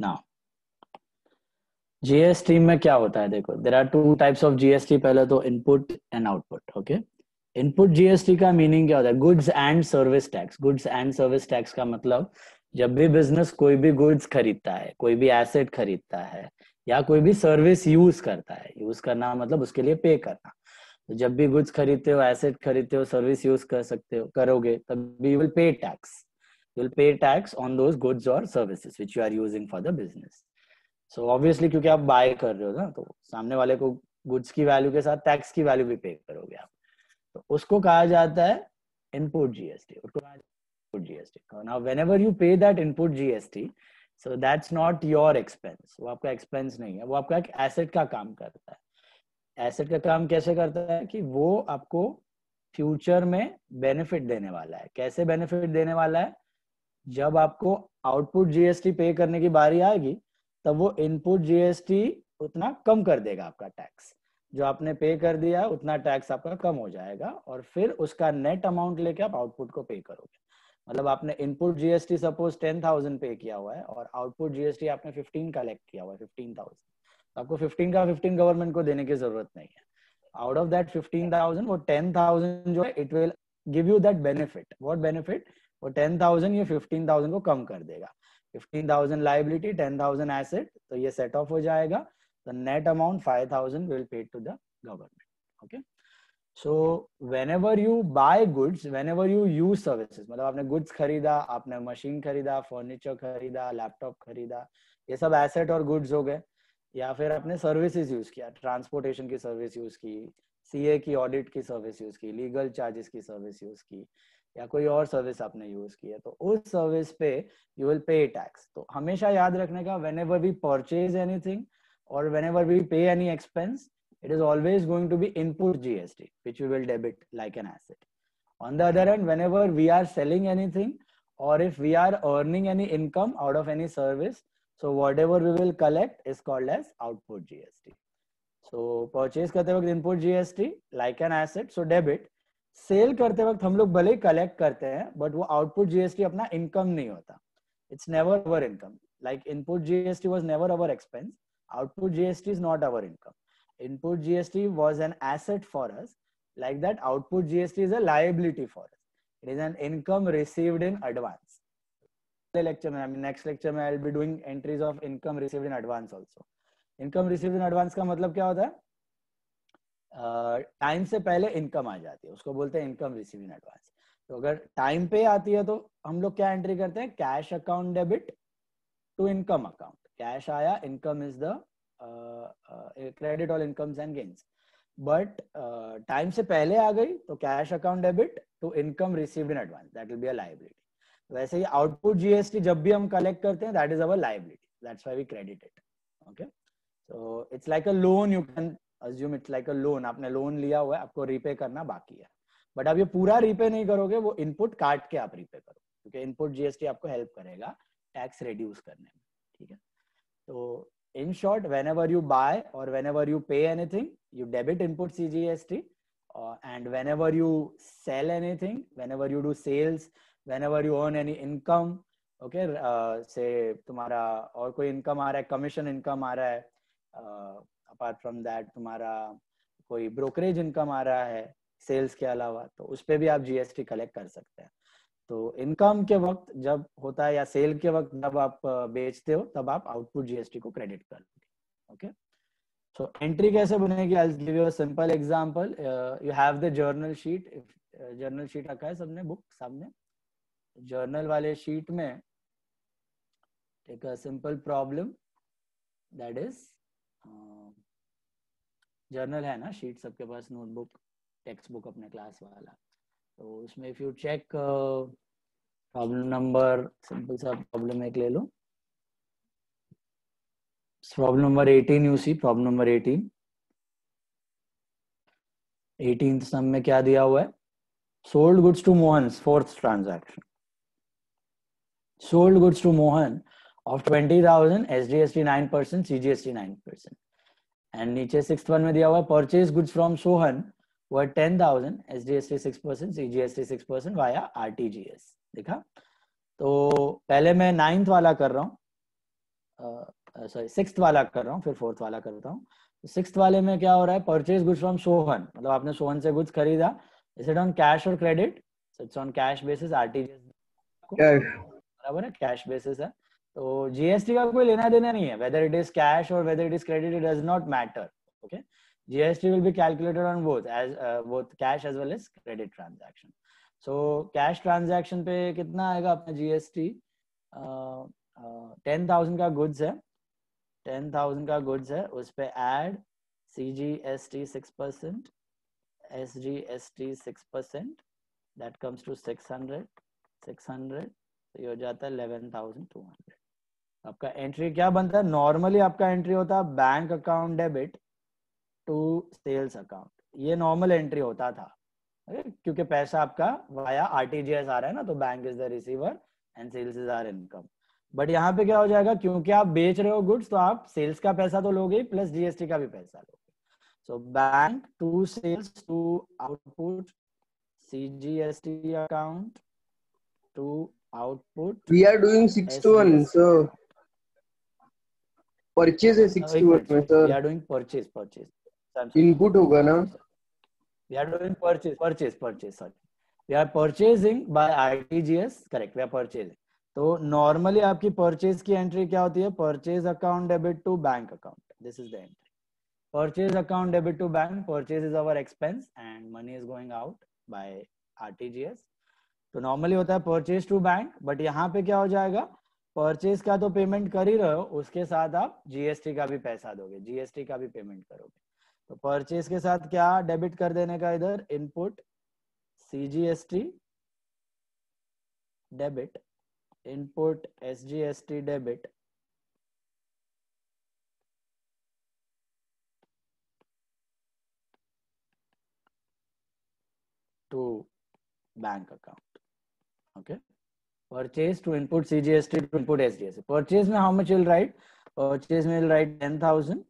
Now GST में क्या होता है? देखो there are two types of GST पहले तो input and output okay input GST का मीनिंग क्या होता है? Goods and service tax goods and service tax का मतलब जब भी बिज़नेस कोई भी गुड्स खरीदता है, कोई भी एसेट खरीदता है, या कोई भी सर्विस यूज़ करता है यूज़ करना मतलब उसके लिए पे करना। तो जब भी गुड्स खरीदते हो एसेट खरीदते हो सर्विस यूज़ कर सकते हो, करोगे, तब you will pay tax you will pay tax on those goods और services which you are using for the business so क्योंकि आप बाय कर रहे हो ना तो सामने वाले को गुड्स की वैल्यू के साथ टैक्स की वैल्यू भी पे करोगे आप तो उसको कहा जाता है इनपुट जीएसटी उसको कहा input GST. Now, whenever you pay that input GST, so that's not your expense. वो आपका expense नहीं है वो आपका एक asset का काम करता है एसेट का काम कैसे करता है कि वो आपको फ्यूचर में बेनिफिट देने वाला है कैसे बेनिफिट देने वाला है जब आपको आउटपुट जीएसटी पे करने की बारी आएगी, तब वो इनपुट जीएसटी उतना कम कर देगा आपका टैक्स जो आपने पे कर दिया, उतना टैक्स आपका कम हो जाएगा और फिर उसका नेट अमाउंट लेके आप आउटपुट को पे करोगे. मतलब आपने input GST suppose ten thousand pay किया हुआ है और आउटपुट जीएसटी आपने फिफ्टीन कलेक्ट किया हुआ है फिफ्टीन थाउज़ेंड आपको फिफ्टीन का फिफ्टीन गवर्नमेंट को देने की ज़रूरत नहीं है. Out of that fifteen thousand वो टेन थाउज़ेंड जो है it will give you that benefit what benefit वो टेन थाउज़ेंड ये फिफ्टीन थाउज़ेंड को कम कर देगा। Fifteen thousand liability ten thousand asset तो ये सेट ऑफ़ हो जाएगा। The net amount five thousand will pay to the government okay so whenever you buy goods whenever you use services मतलब आपने गुड्स खरीदा, आपने मशीन खरीदा फर्नीचर खरीदा लैपटॉप खरीदा, ये सब एसेट और गुड्स हो गए। या फिर आपने सर्विसेज़ यूज़ किया ट्रांसपोर्टेशन की सर्विस यूज़ की सीए की ऑडिट की सर्विस यूज़ की लीगल चार्जेस की सर्विस यूज़ की या कोई और सर्विस आपने यूज़ की है तो उस सर्विस पे यू विल पे टैक्स तो हमेशा याद रखने का whenever we purchase anything और whenever we pay any expense it is always going to be input GST which you will debit like an asset on the other end whenever we are selling anything और if we are earning any income out of any service so whatever we will collect is called as output GST so purchase करते वक्त input GST like an asset so debit sell करते वक्त हम लोग भले ही collect करते हैं but वो आउटपुट जीएसटी अपना इनकम नहीं होता। It's never our income like input GST was never our expense output GST is not our income input GST was an asset for us like that output GST is a liability for us it is an income receive in advance lecture में I mean next lecture में I will be doing entries of income received in advance also income received in advance का मतलब क्या होता है? Time से पहले income आ जाती है। उसको बोलते हैं इनकम रिसीव इन एडवांस तो अगर टाइम पे आती है तो हम लोग क्या एंट्री करते हैं? Cash account debit to income account cash आया income is the credit all incomes and gains but time से पहले आ गई तो cash account debit to income received in advance that will be a liability वैसे ही आउटपुट जीएसटी जब भी हम कलेक्ट करते हैं that is our liability that's why we credit it okay so it's like a loan you can assume it's like a loan आपने loan लिया हुआ है, आपको रीपे करना बाकी है। बट आप ये पूरा रीपे नहीं करोगे, वो इनपुट काट के आप रीपे करो क्योंकि इनपुट जीएसटी आपको हेल्प करेगा टैक्स रिड्यूस करने में, ठीक है? तो in short whenever you buy और whenever you pay anything you debit input C G S T and whenever you sell anything whenever you do sales whenever you earn any income okay से तुम्हारा और कोई income आ रहा है commission income आ रहा है uh, apart from that तुम्हारा कोई ब्रोकरेज इनकम आ रहा है, sales के अलावा तो उस पे भी आप जीएसटी कलेक्ट कर सकते हैं। तो इनकम के वक्त जब होता है या सेल के वक्त जब आप बेचते हो, तब आप आउटपुट जीएसटी को क्रेडिट कर लोगे ओके सो एंट्री कैसे बनेगी? I give you a simple example you have the journal sheet journal sheet रखा है सबने बुक सामने। जर्नल वाले शीट में take a simple problem that is journal है ना शीट सबके पास, नोटबुक टेक्स्ट बुक अपने क्लास वाला। तो उसमें if you check problem number simple सा प्रॉब्लम एक ले लो। Problem number 18 you see problem number 18 18th sum में क्या दिया हुआ है? Sold goods to Mohan fourth transaction sold goods to Mohan of 20000 SGST 9% CGST 9% and नीचे सिक्स्थ वन में दिया हुआ है purchase goods from Sohan were 10,000, SGST 6%, CGST 6% via RTGS. देखा? तो पहले मैं नाइन्थ वाला कर रहा हूँ। सॉरी सिक्स वाला कर रहा हूँ फिर फोर्थ वाला करता हूँ। सिक्स वाले में क्या हो रहा है? परचेज गुड्स फ्रॉम सोहन मतलब आपने सोहन से गुड्स खरीदा। इज़ इट ऑन कैश और credit it's on cash basis or RTGS बराबर है? कैश बेसिस है। तो जीएसटी का कोई लेना देना नहीं है वेदर इट इज़ कैश और whether it is credit it does not matter okay GST will be calculated on both as both cash as well as credit transaction so cash transaction पे कितना आएगा अपना जीएसटी टेन थाउज़ेंड का goods है ten thousand का goods है, उस पर add C G S T six percent S G S T six percent that comes to six hundred six hundred तो ये हो जाता है इलेवन थाउज़ेंड टू हंड्रेड आपका एंट्री क्या बनता है? नॉर्मली आपका एंट्री होता है bank account debit to sales account ये नॉर्मल एंट्री होता था क्योंकि पैसा आपका वाया आरटीजीएस आ रहा है ना तो bank is the receiver and sales is our income but यहाँ पे क्या हो जाएगा? क्योंकि आप बेच रहे हो गुड्स तो आप सेल्स का पैसा तो लोगे प्लस जीएसटी का भी पैसा लोगे। So bank to sales to output CGST account to output we are doing 6 to 1 so purchase है 6 to 1 में sir we are doing purchase purchase input होगा ना? We are doing purchase purchase purchase sorry. We are purchasing by rtgs correct. We are purchasing. तो normally आपकी purchase की entry क्या होती है? Purchase account debit to bank account this is the entry purchase account debit to bank purchase is our expense and money is going out by RTGS तो normally होता है purchase to bank but यहाँ पे क्या हो जाएगा? Purchase का तो पेमेंट कर ही रहे हो, उसके साथ आप जीएसटी का भी पैसा दोगे जीएसटी का भी पेमेंट करोगे। तो परचेज के साथ क्या डेबिट कर देने का इधर? Input CGST debit input SGST debit to bank account okay to input CGST to input SGST purchase में how much will write purchase में will write ten thousand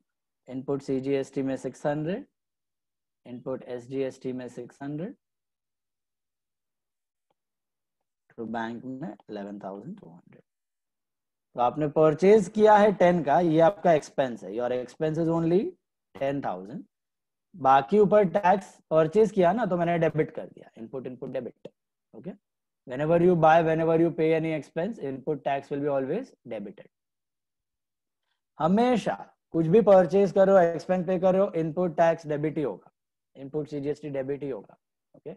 input CGST में 600 इनपुट एसजीएसटी में 600 तो bank में 11,200 तो आपने purchase किया है 10 का ये आपका एक्सपेंस है. योर एक्सपेंस इज़ ओनली 10,000 बाकी ऊपर टैक्स परचेज किया ना तो मैंने डेबिट कर दिया. Input input debit okay whenever you buy, whenever you pay any expense, input tax will be always debited. हमेशा कुछ भी परचेज करो एक्सपेंस पे करो इनपुट टैक्स डेबिट ही होगा। इनपुट सीजीएसटी डेबिट ही होगा ओके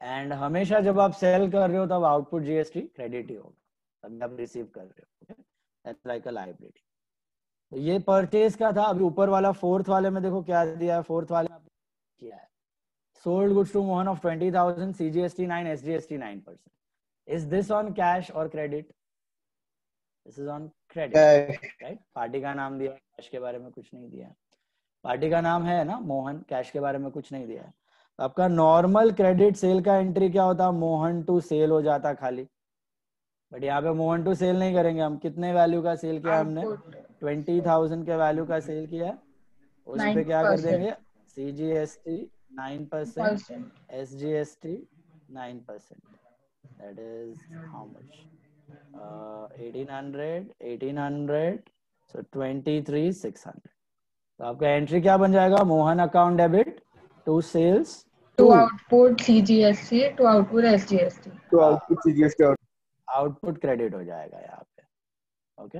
एंड हमेशा जब आप सेल कर रहे हो, तब आउटपुट जीएसटी क्रेडिट ही होगा तब आप रिसीव कर रहे हो लाइक अ लाइबिलिटी तो ये परचेज का था, अभी ऊपर वाला फोर्थ वाले में देखो क्या दिया है फोर्थ वाले किया है। Sold goods to Mohan of 20,000 CGST 9 SGST 9% is this on cash or credit? This is on credit right party का नाम दिया कैश के बारे में कुछ नहीं दिया पार्टी का नाम है ना मोहन कैश के बारे में कुछ नहीं दिया है तो आपका नॉर्मल क्रेडिट सेल का एंट्री क्या होता? मोहन टू सेल हो जाता खाली। बट यहाँ पे मोहन टू सेल नहीं करेंगे हम। कितने वैल्यू का सेल किया हमने? ट्वेंटी थाउज़ेंड के वैल्यू का सेल किया। उस पे क्या कर देंगे? C G S T percent that is how much eighteen hundred eighteen hundred so twenty three six hundred तो आपका एंट्री क्या बन जाएगा? Mohan account debit to sales to output CGST to output SGST to output CGST output credit हो जाएगा यहाँ पे okay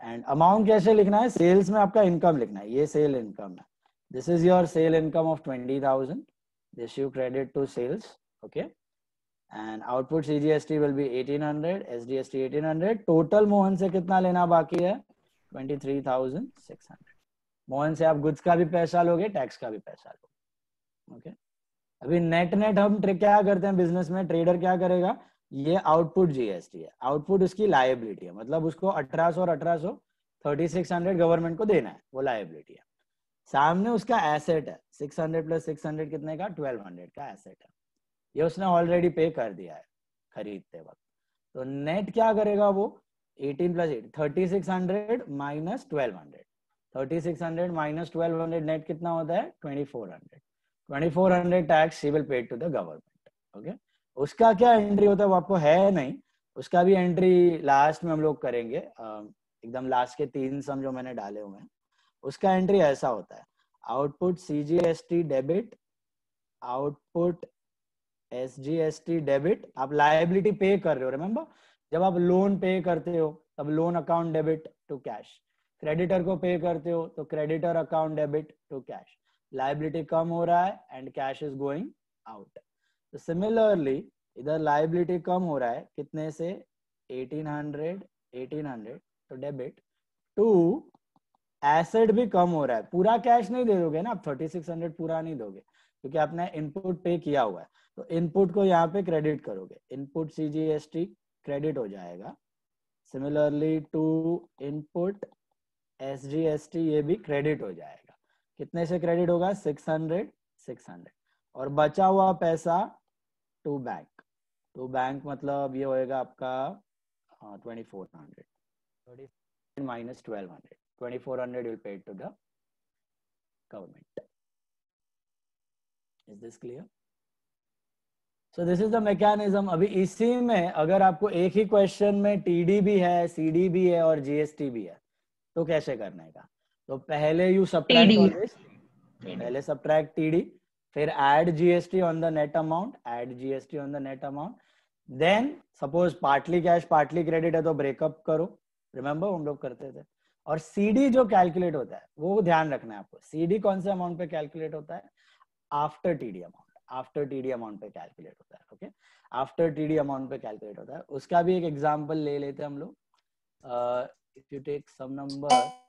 and amount कैसे लिखना है? सेल्स में आपका इनकम लिखना है ये सेल इनकम है। Is your sale income of twenty thousand this you credit to sales okay and output CGST will be 1800, SGST 1800. Total Mohan से कितना लेना बाकी है? 23,600. मोहन से आप गुड्स का भी पैसा लोगे टैक्स का भी पैसा लोगे ओके okay? अभी नेट नेट हम क्या करते हैं बिज़नेस में? ट्रेडर क्या करेगा? ये आउटपुट जीएसटी है। आउटपुट उसकी लाइबिलिटी है। मतलब उसको 1800 और 1800 3600 गवर्नमेंट को देना है। वो लाइबिलिटी है। सामने उसका एसेट है। 600 प्लस 600 कितने का? 1200 का एसेट है। ये उसने ऑलरेडी पे कर दिया है खरीदते वक्त। तो नेट क्या करेगा वो? 18 plus eight thirty six hundred minus twelve hundred thirty six hundred minus twelve hundred net कितना होता है? Twenty four hundred twenty four hundred tax she will paid to the government okay उसका क्या एंट्री होता है? वो आपको है नहीं। उसका भी एंट्री लास्ट में हम लोग करेंगे। एकदम लास्ट के तीन सम जो मैंने डाले हुए हैं। उसका एंट्री ऐसा होता है। Output C G S T debit output S G S T debit आप लाइबिलिटी पे कर रहे हो रिमेम्बर जब आप लोन पे करते हो, तब loan account debit to cash creditor को पे करते हो तो creditor account debit to cash liability कम हो रहा है and cash is going out तो सिमिलरली इधर लाइबिलिटी कम हो रहा है, कितने से? 1800 1800 तो डेबिट टू एसेट भी कम हो रहा है। पूरा कैश नहीं दे दोगे ना, आप 3600 पूरा नहीं दोगे, क्योंकि आपने इनपुट पे किया हुआ है। तो इनपुट को यहाँ पे क्रेडिट करोगे। Input C G S T credit हो जाएगा। Similarly to input S G S T ये भी क्रेडिट हो जाएगा। कितने से क्रेडिट होगा? 600 600 और बचा हुआ पैसा टू बैंक टू बैंक मतलब ये होएगा आपका twenty four hundred minus twelve hundred twenty four hundred will paid to the government is this clear so this is the mechanism अभी इसी में अगर आपको एक ही क्वेश्चन में टीडी भी है सीडी भी है और जीएसटी भी है तो कैसे करने का तो पहले यू सब्ट्रैक्ट पहले सब्ट्रैक्ट टीडी फिर add GST on the net amount add GST on the net amount then suppose partly cash partly credit है तो ब्रेकअप करो. रिमेम्बर हम लोग करते थे। और सीडी जो कैलकुलेट होता है, वो ध्यान रखना है आपको। सीडी कौन से अमाउंट पे कैलकुलेट होता है? After TD amount after TD amount पे कैलकुलेट होता है ओके आफ्टर टीडी अमाउंट पे कैलकुलेट होता है। उसका भी एक एग्जांपल ले लेते हैं हम लोग। If you take some number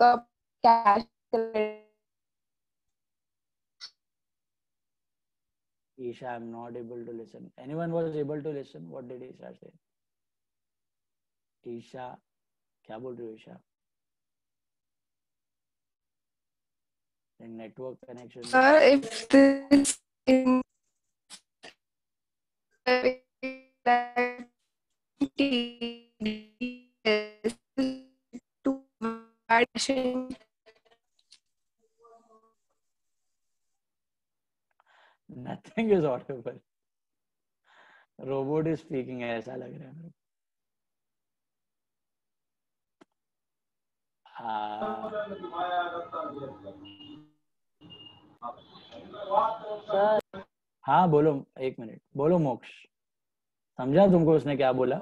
up Isha, I'm not able to listen. Anyone was able to listen? What did Isha say? Isha क्या बोल रही हो Isha network connection Sir, if this in to action nothing is audible. Robot is speaking ऐसा लग रहा है मेरे को। हाँ। बोलो एक मिनट। बोलो मोक्ष। समझा तुमको उसने क्या बोला?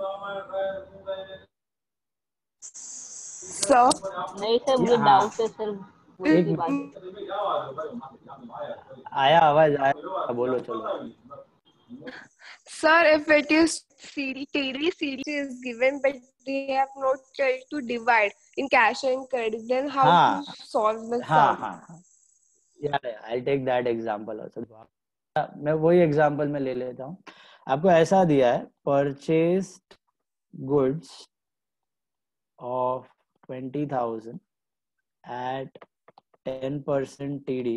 Sir नहीं सर मुझे हाँ। डाउट है सर। वही आया आवाज़ आया। बोलो चलो। Sir if it is CD TD CD is given but they have not tried to divide in cash and credit then how to solve the sum हाँ हाँ यार I will take that example also मैं वही example में ले लेता हूँ। आपको ऐसा दिया है purchased goods of twenty thousand at ten percent T D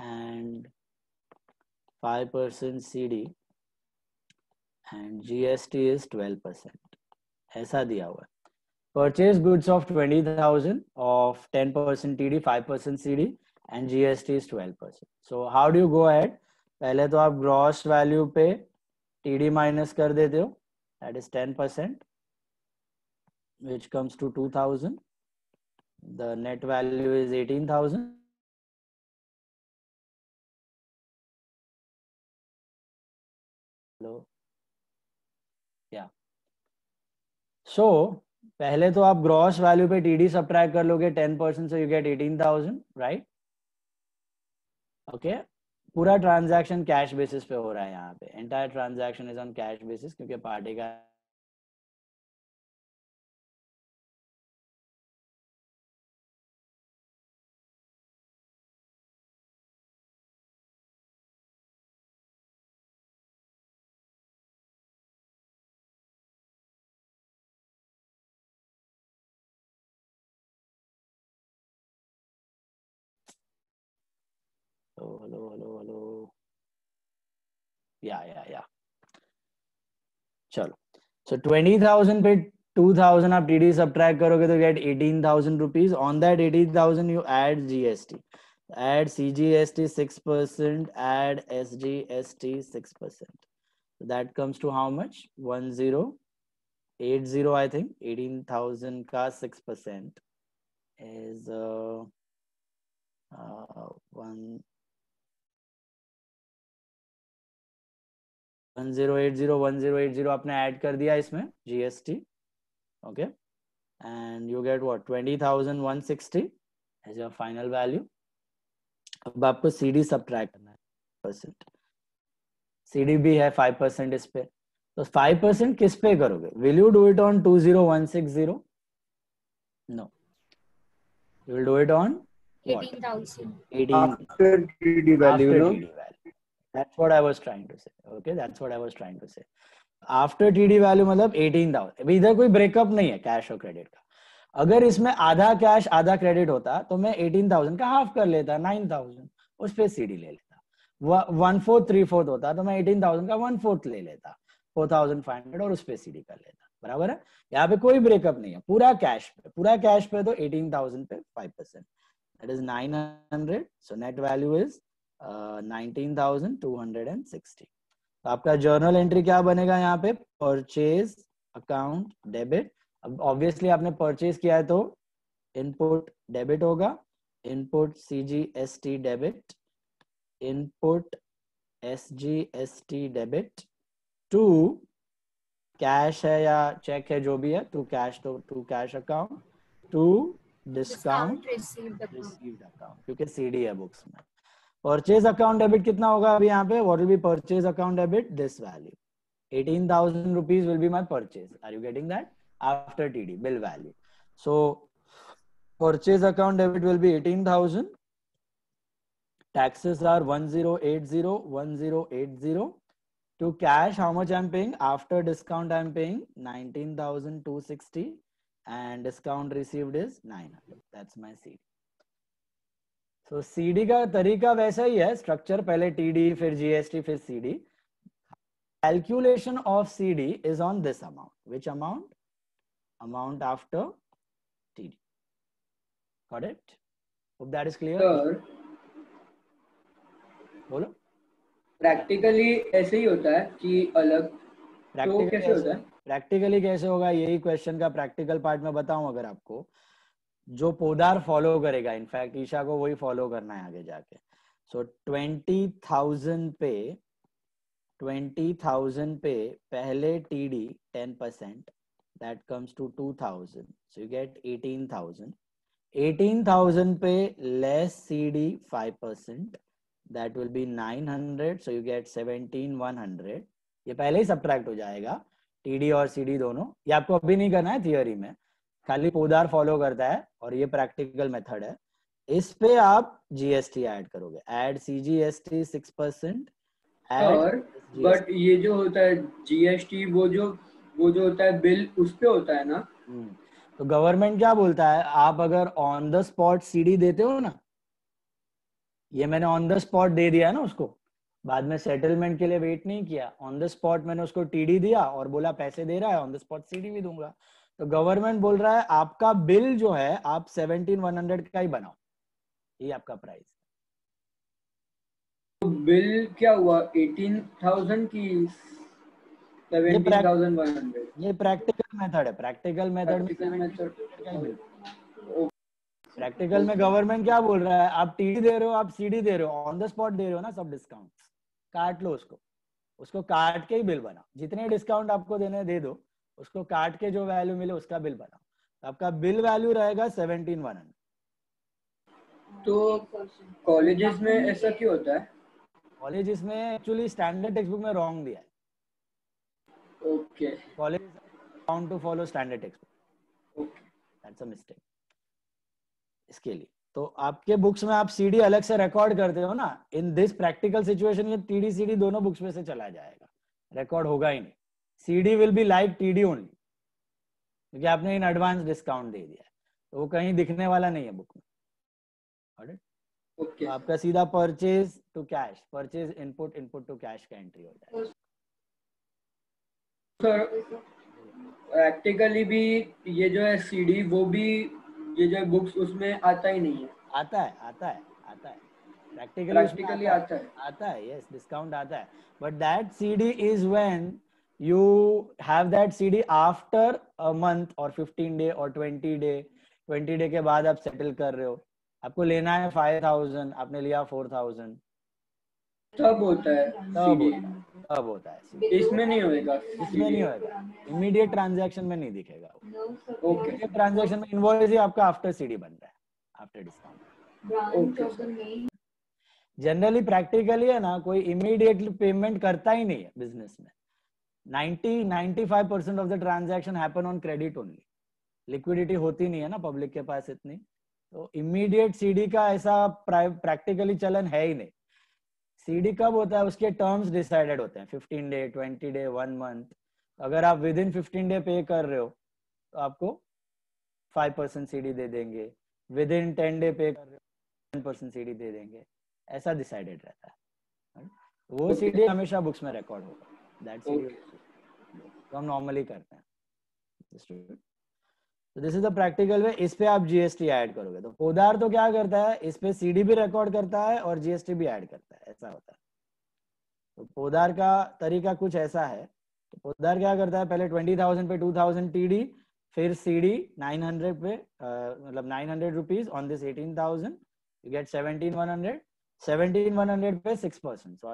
and five percent C D and G S is twelve percent ऐसा दिया हुआ है purchase goods of 20,000 of 10% TD, 5% CD and GST is 12%. So how do you go ahead? पहले तो आप gross value पे TD minus कर देते हो that is 10% which comes to 2000 the net value is 18000 hello? Yeah. So, पहले तो आप ग्रॉस वैल्यू पे टीडी सब्ट्रैक्ट कर लोगे टेन परसेंट से you get eighteen thousand right okay पूरा ट्रांजैक्शन कैश बेसिस पे हो रहा है यहाँ पे. Entire transaction is on cash basis क्योंकि पार्टी का hello hello hello hello yeah yeah yeah चलो सो ट्वेंटी थाउज़ेंड पे टू थाउज़ेंड आप टीडी सब्ट्रैक्ट करोगे तो get eighteen thousand rupees on that eighteen thousand you add GST add cgst 6% add sgst 6% so that comes to how much 1080 i think 18000 ka 6% is uh, uh, one one zero eight zero one zero eight zero आपने add कर दिया इसमें GST okay and you get what twenty thousand one sixty as your final value अब आपको C D subtract करना है percent C D भी है फाइव परसेंट इस पे। तो फाइव परसेंट किस पे करोगे? Will you do it on two zero one six zero no you will do it on Eighteen thousand. Eighteen After TD value, after no? TD value. That's what I was trying to say. Okay, that's what I was trying to say. After TD value मतलब 18,000. अभी इधर कोई breakup नहीं है cash और credit का। अगर इसमें आधा कैश आधा क्रेडिट होता तो मैं 18,000 का हाफ़ कर लेता 9,000 उस पे सीडी ले लेता। वन फोर्थ थ्री फोर्थ होता तो मैं 18,000 का वन फोर्थ ले लेता। 4,500 और उस पे सीडी कर लेता। बराबर है? यहाँ पे कोई ब्रेकअप नहीं है। पूरा कैश पे पूरा कैश पे तो 18,000 पे 5 percent that is 900 net value is uh, 19260 तो आपका जर्नल एंट्री क्या बनेगा यहाँ पे? परचेज अकाउंट डेबिट अब ऑब्वियसली आपने परचेज किया है तो इनपुट डेबिट होगा। Input C G S T debit input S G S T debit to cash है या चेक है जो भी है टू कैश तो to cash account to discount. Received account क्योंकि सीडी है बुक्स में। परचेज अकाउंट डेबिट कितना होगा अभी यहाँ पे what will be purchase account debit this value 18000 rupees will be my purchase are you getting that after td bill value so purchase account debit will be 18000 taxes are 1080 1080 to cash how much i'm paying after discount i'm paying 19260 and discount received is 900 that's my cd so cd का तरीका वैसा ही है structure पहले td फिर GST फिर cd calculation of cd is on this amount. Which amount after td got it? Hope that is clear. Sir बोलो। Practically ऐसे ही होता है कि अलग प्रैक्टिकली तो कैसे होता है? प्रैक्टिकली कैसे होगा? यही क्वेश्चन का प्रैक्टिकल पार्ट में बताऊँ अगर आपको। जो पोदार फॉलो करेगा इनफैक्ट ईशा को वही फॉलो करना है आगे जाके। सो ट्वेंटी थाउज़ेंड पे ट्वेंटी थाउज़ेंड पे पहले TD ten percent that comes to two thousand so you get eighteen thousand eighteen thousand पे less C D five percent that will be nine hundred so you get seventeen one hundred ये पहले ही subtract हो जाएगा T D और C D दोनों। ये आपको अभी नहीं करना है थियोरी में। खाली पोदार फॉलो करता है और ये प्रैक्टिकल मेथड है। इस पे आप जीएसटी ऐड करोगे। Add C G S T six percent और बट ये जो होता है जीएसटी वो जो वो जो होता है बिल उस पे होता है ना? तो गवर्नमेंट क्या बोलता है? आप अगर ऑन द स्पॉट सीडी देते हो ना ये मैंने ऑन द स्पॉट दे दिया ना उसको। बाद में सेटलमेंट के लिए वेट नहीं किया। ऑन द स्पॉट मैंने उसको टीडी दिया और बोला पैसे दे रहा है ऑन द स्पॉट सीडी भी दूँगा। तो गवर्नमेंट बोल रहा है आपका बिल जो है आप सेवनटीन वन हंड्रेड का ही बनाओ। ये आपका प्राइस तो बिल क्या हुआ? एटीन थाउज़ेंड की सेवेंटीन थाउज़ेंड वन हंड्रेड? ये प्रैक्टिकल मेथड है। प्रैक्टिकल मेथड में प्रैक्टिकल प्रैक्टिकल में गवर्नमेंट क्या बोल रहा है? आप टीडी दे रहे हो आप सीडी दे रहे हो ऑन द स्पॉट दे रहे हो ना सब डिस्काउंट काट लो उसको। उसको काट के ही बिल बनाओ। जितने डिस्काउंट आपको देने दे दो। उसको काट के जो वैल्यू मिले उसका बिल बनाओ। तो आपका बिल वैल्यू रहेगा सेवनटीन वन हंड्रेड तो कॉलेजेस में ऐसा क्यों होता है? कॉलेज इसमें एक्चुअली स्टैंडर्ड टेक्स्ट बुक में रॉन्ग दिया है। Okay college bound to follow standard text book okay that's a mistake इसके लिए। तो आपके बुक्स में आप सीडी अलग से रिकॉर्ड करते हो ना इन दिस प्रैक्टिकल सिचुएशन ये टीडी सीडी दोनों बुक्स में से चला जाएगा। रिकॉर्ड होगा ही नहीं। CD will be like TD only क्योंकि आपने इन एडवांस डिस्काउंट दे दिया तो वो कहीं दिखने वाला नहीं है बुक में? ओके तो आपका सीधा purchase to cash purchase input input to cash का एंट्री हो जाएगा। सर प्रैक्टिकली भी ये जो है सीडी वो भी ये जो बुक्स उसमें आता ही नहीं है। आता है आता है आता आता है प्रैक्टिकली प्रैक्टिकली आता है। आता है यस डिस्काउंट आता है। But that CD is when you have that cd after a month or 15 day or 20 day 20 day के बाद आप सेटल कर रहे हो। आपको लेना है 5000 आपने लिया 4000 तब होता है तब होता है तब होता है इसमें नहीं होएगा। इसमें नहीं होगा इमीडिएट ट्रांजैक्शन में नहीं दिखेगा। ओके ट्रांजैक्शन में इनवॉइस ही आपका आफ्टर सीडी बन रहा है after discount okay generally practically है ना कोई इमीडिएटली पेमेंट करता ही नहीं है बिज़नेस में। 90 95 percent of the transaction happen on credit only liquidity होती नहीं है ना पब्लिक के पास इतनी। तो इमीडिएट सीडी का ऐसा प्रैक्टिकली चलन है ही नहीं। सीडी कब होता है? उसके टर्म्स डिसाइडेड होते हैं। 15 डे 20 डे वन मंथ अगर आप विद इन फिफ्टीन डे पे कर रहे हो तो आपको फाइव परसेंट सीडी दे देंगे। विद इन टेन डे पे कर रहे हो टेन सीडी दे देंगे। ऐसा डिसाइडेड रहता है। वो. सीडी हमेशा बुक्स में रिकॉर्ड होगा। दैट सीडी तो हम नॉर्मली करते हैं। तो this is the practical way इस पे आप जीएसटी ऐड करोगे। तो पोदार तो क्या करता है, इस पे सीडी भी रिकॉर्ड करता है और जीएसटी भी ऐड करता है, ऐसा होता है। तो पोदार का तरीका कुछ ऐसा है। तो पोदार क्या करता है, पहले ट्वेंटी थाउज़ेंड पे टू थाउज़ेंड टीडी फिर सीडी नाइन हंड्रेड पे मतलब nine hundred rupees on this eighteen thousand you get seventeen one hundred seventeen one hundred पे six percent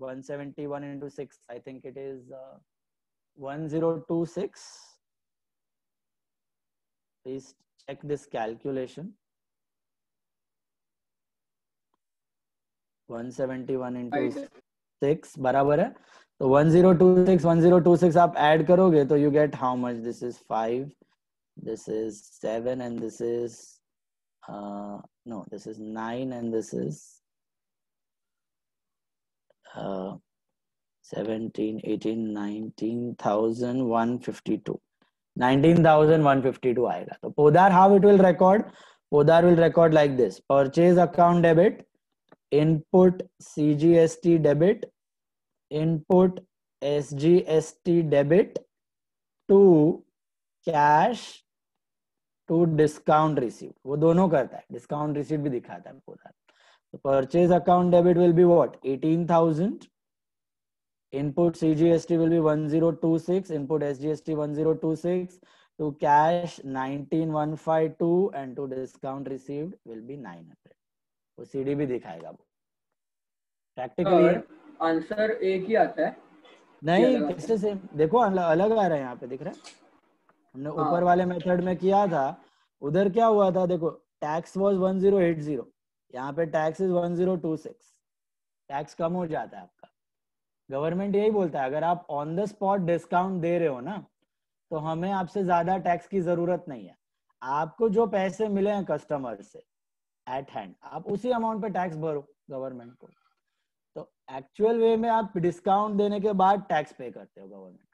one seventy one into six I think it is 1026 please check this calculation 171 into Right. 6 बराबर है तो 1026 1026 आप add करोगे तो you get how much this is 5 this is 7 and this is uh no this is 9 and this is uh 17 18 19152 19152 आएगा। तो Podar how it will record Podar will record like this purchase account debit input CGST debit input SGST debit to cash to discount receive वो दोनों करता है। Discount receipt भी दिखाता है पोदार तो purchase account debit will be what 18000 input CGST will be 1026, input SGST 1026, to cash 19152 and to discount received will be 900. वो CD भी दिखाएगा वो। प्रैक्टिकली आंसर एक ही आता है। नहीं कैसे सेम देखो अलग अलग आ रहा है यहाँ पे दिख रहा है? हमने हाँ। ऊपर वाले मेथड में किया था। उधर क्या हुआ था देखो टैक्स वाज 1080 यहाँ पे टैक्स इज़ 1026 टैक्स कम हो जाता है आपका। गवर्नमेंट यही बोलता है अगर आप ऑन द स्पॉट डिस्काउंट दे रहे हो ना तो हमें आपसे ज़्यादा टैक्स की ज़रूरत नहीं है। आपको जो पैसे मिले हैं कस्टमर से एट हैंड आप उसी अमाउंट पे टैक्स भरो गवर्नमेंट को। तो एक्चुअल वे में आप डिस्काउंट देने के बाद टैक्स पे करते हो गवर्नमेंट।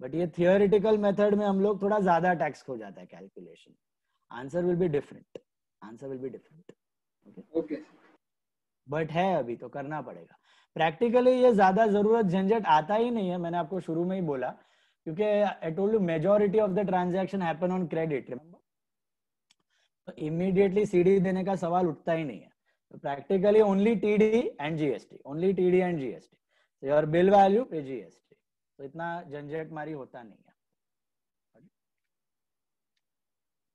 बट ये थियोरिटिकल मेथड में हम लोग थोड़ा ज़्यादा टैक्स हो जाता है calculation answer will be different answer will be different okay but है अभी तो करना पड़ेगा। प्रैक्टिकली ये ज़्यादा ज़रूरत झंझट आता ही नहीं है, मैंने आपको शुरू में ही बोला, क्योंकि I told you majority of the transaction happen on credit remember तो इमीडिएटली सीडी देने का सवाल उठता ही नहीं है। तो practically only TD and GST only TD and GST your bill value पे जीएसटी तो इतना झंझट मारी होता नहीं है।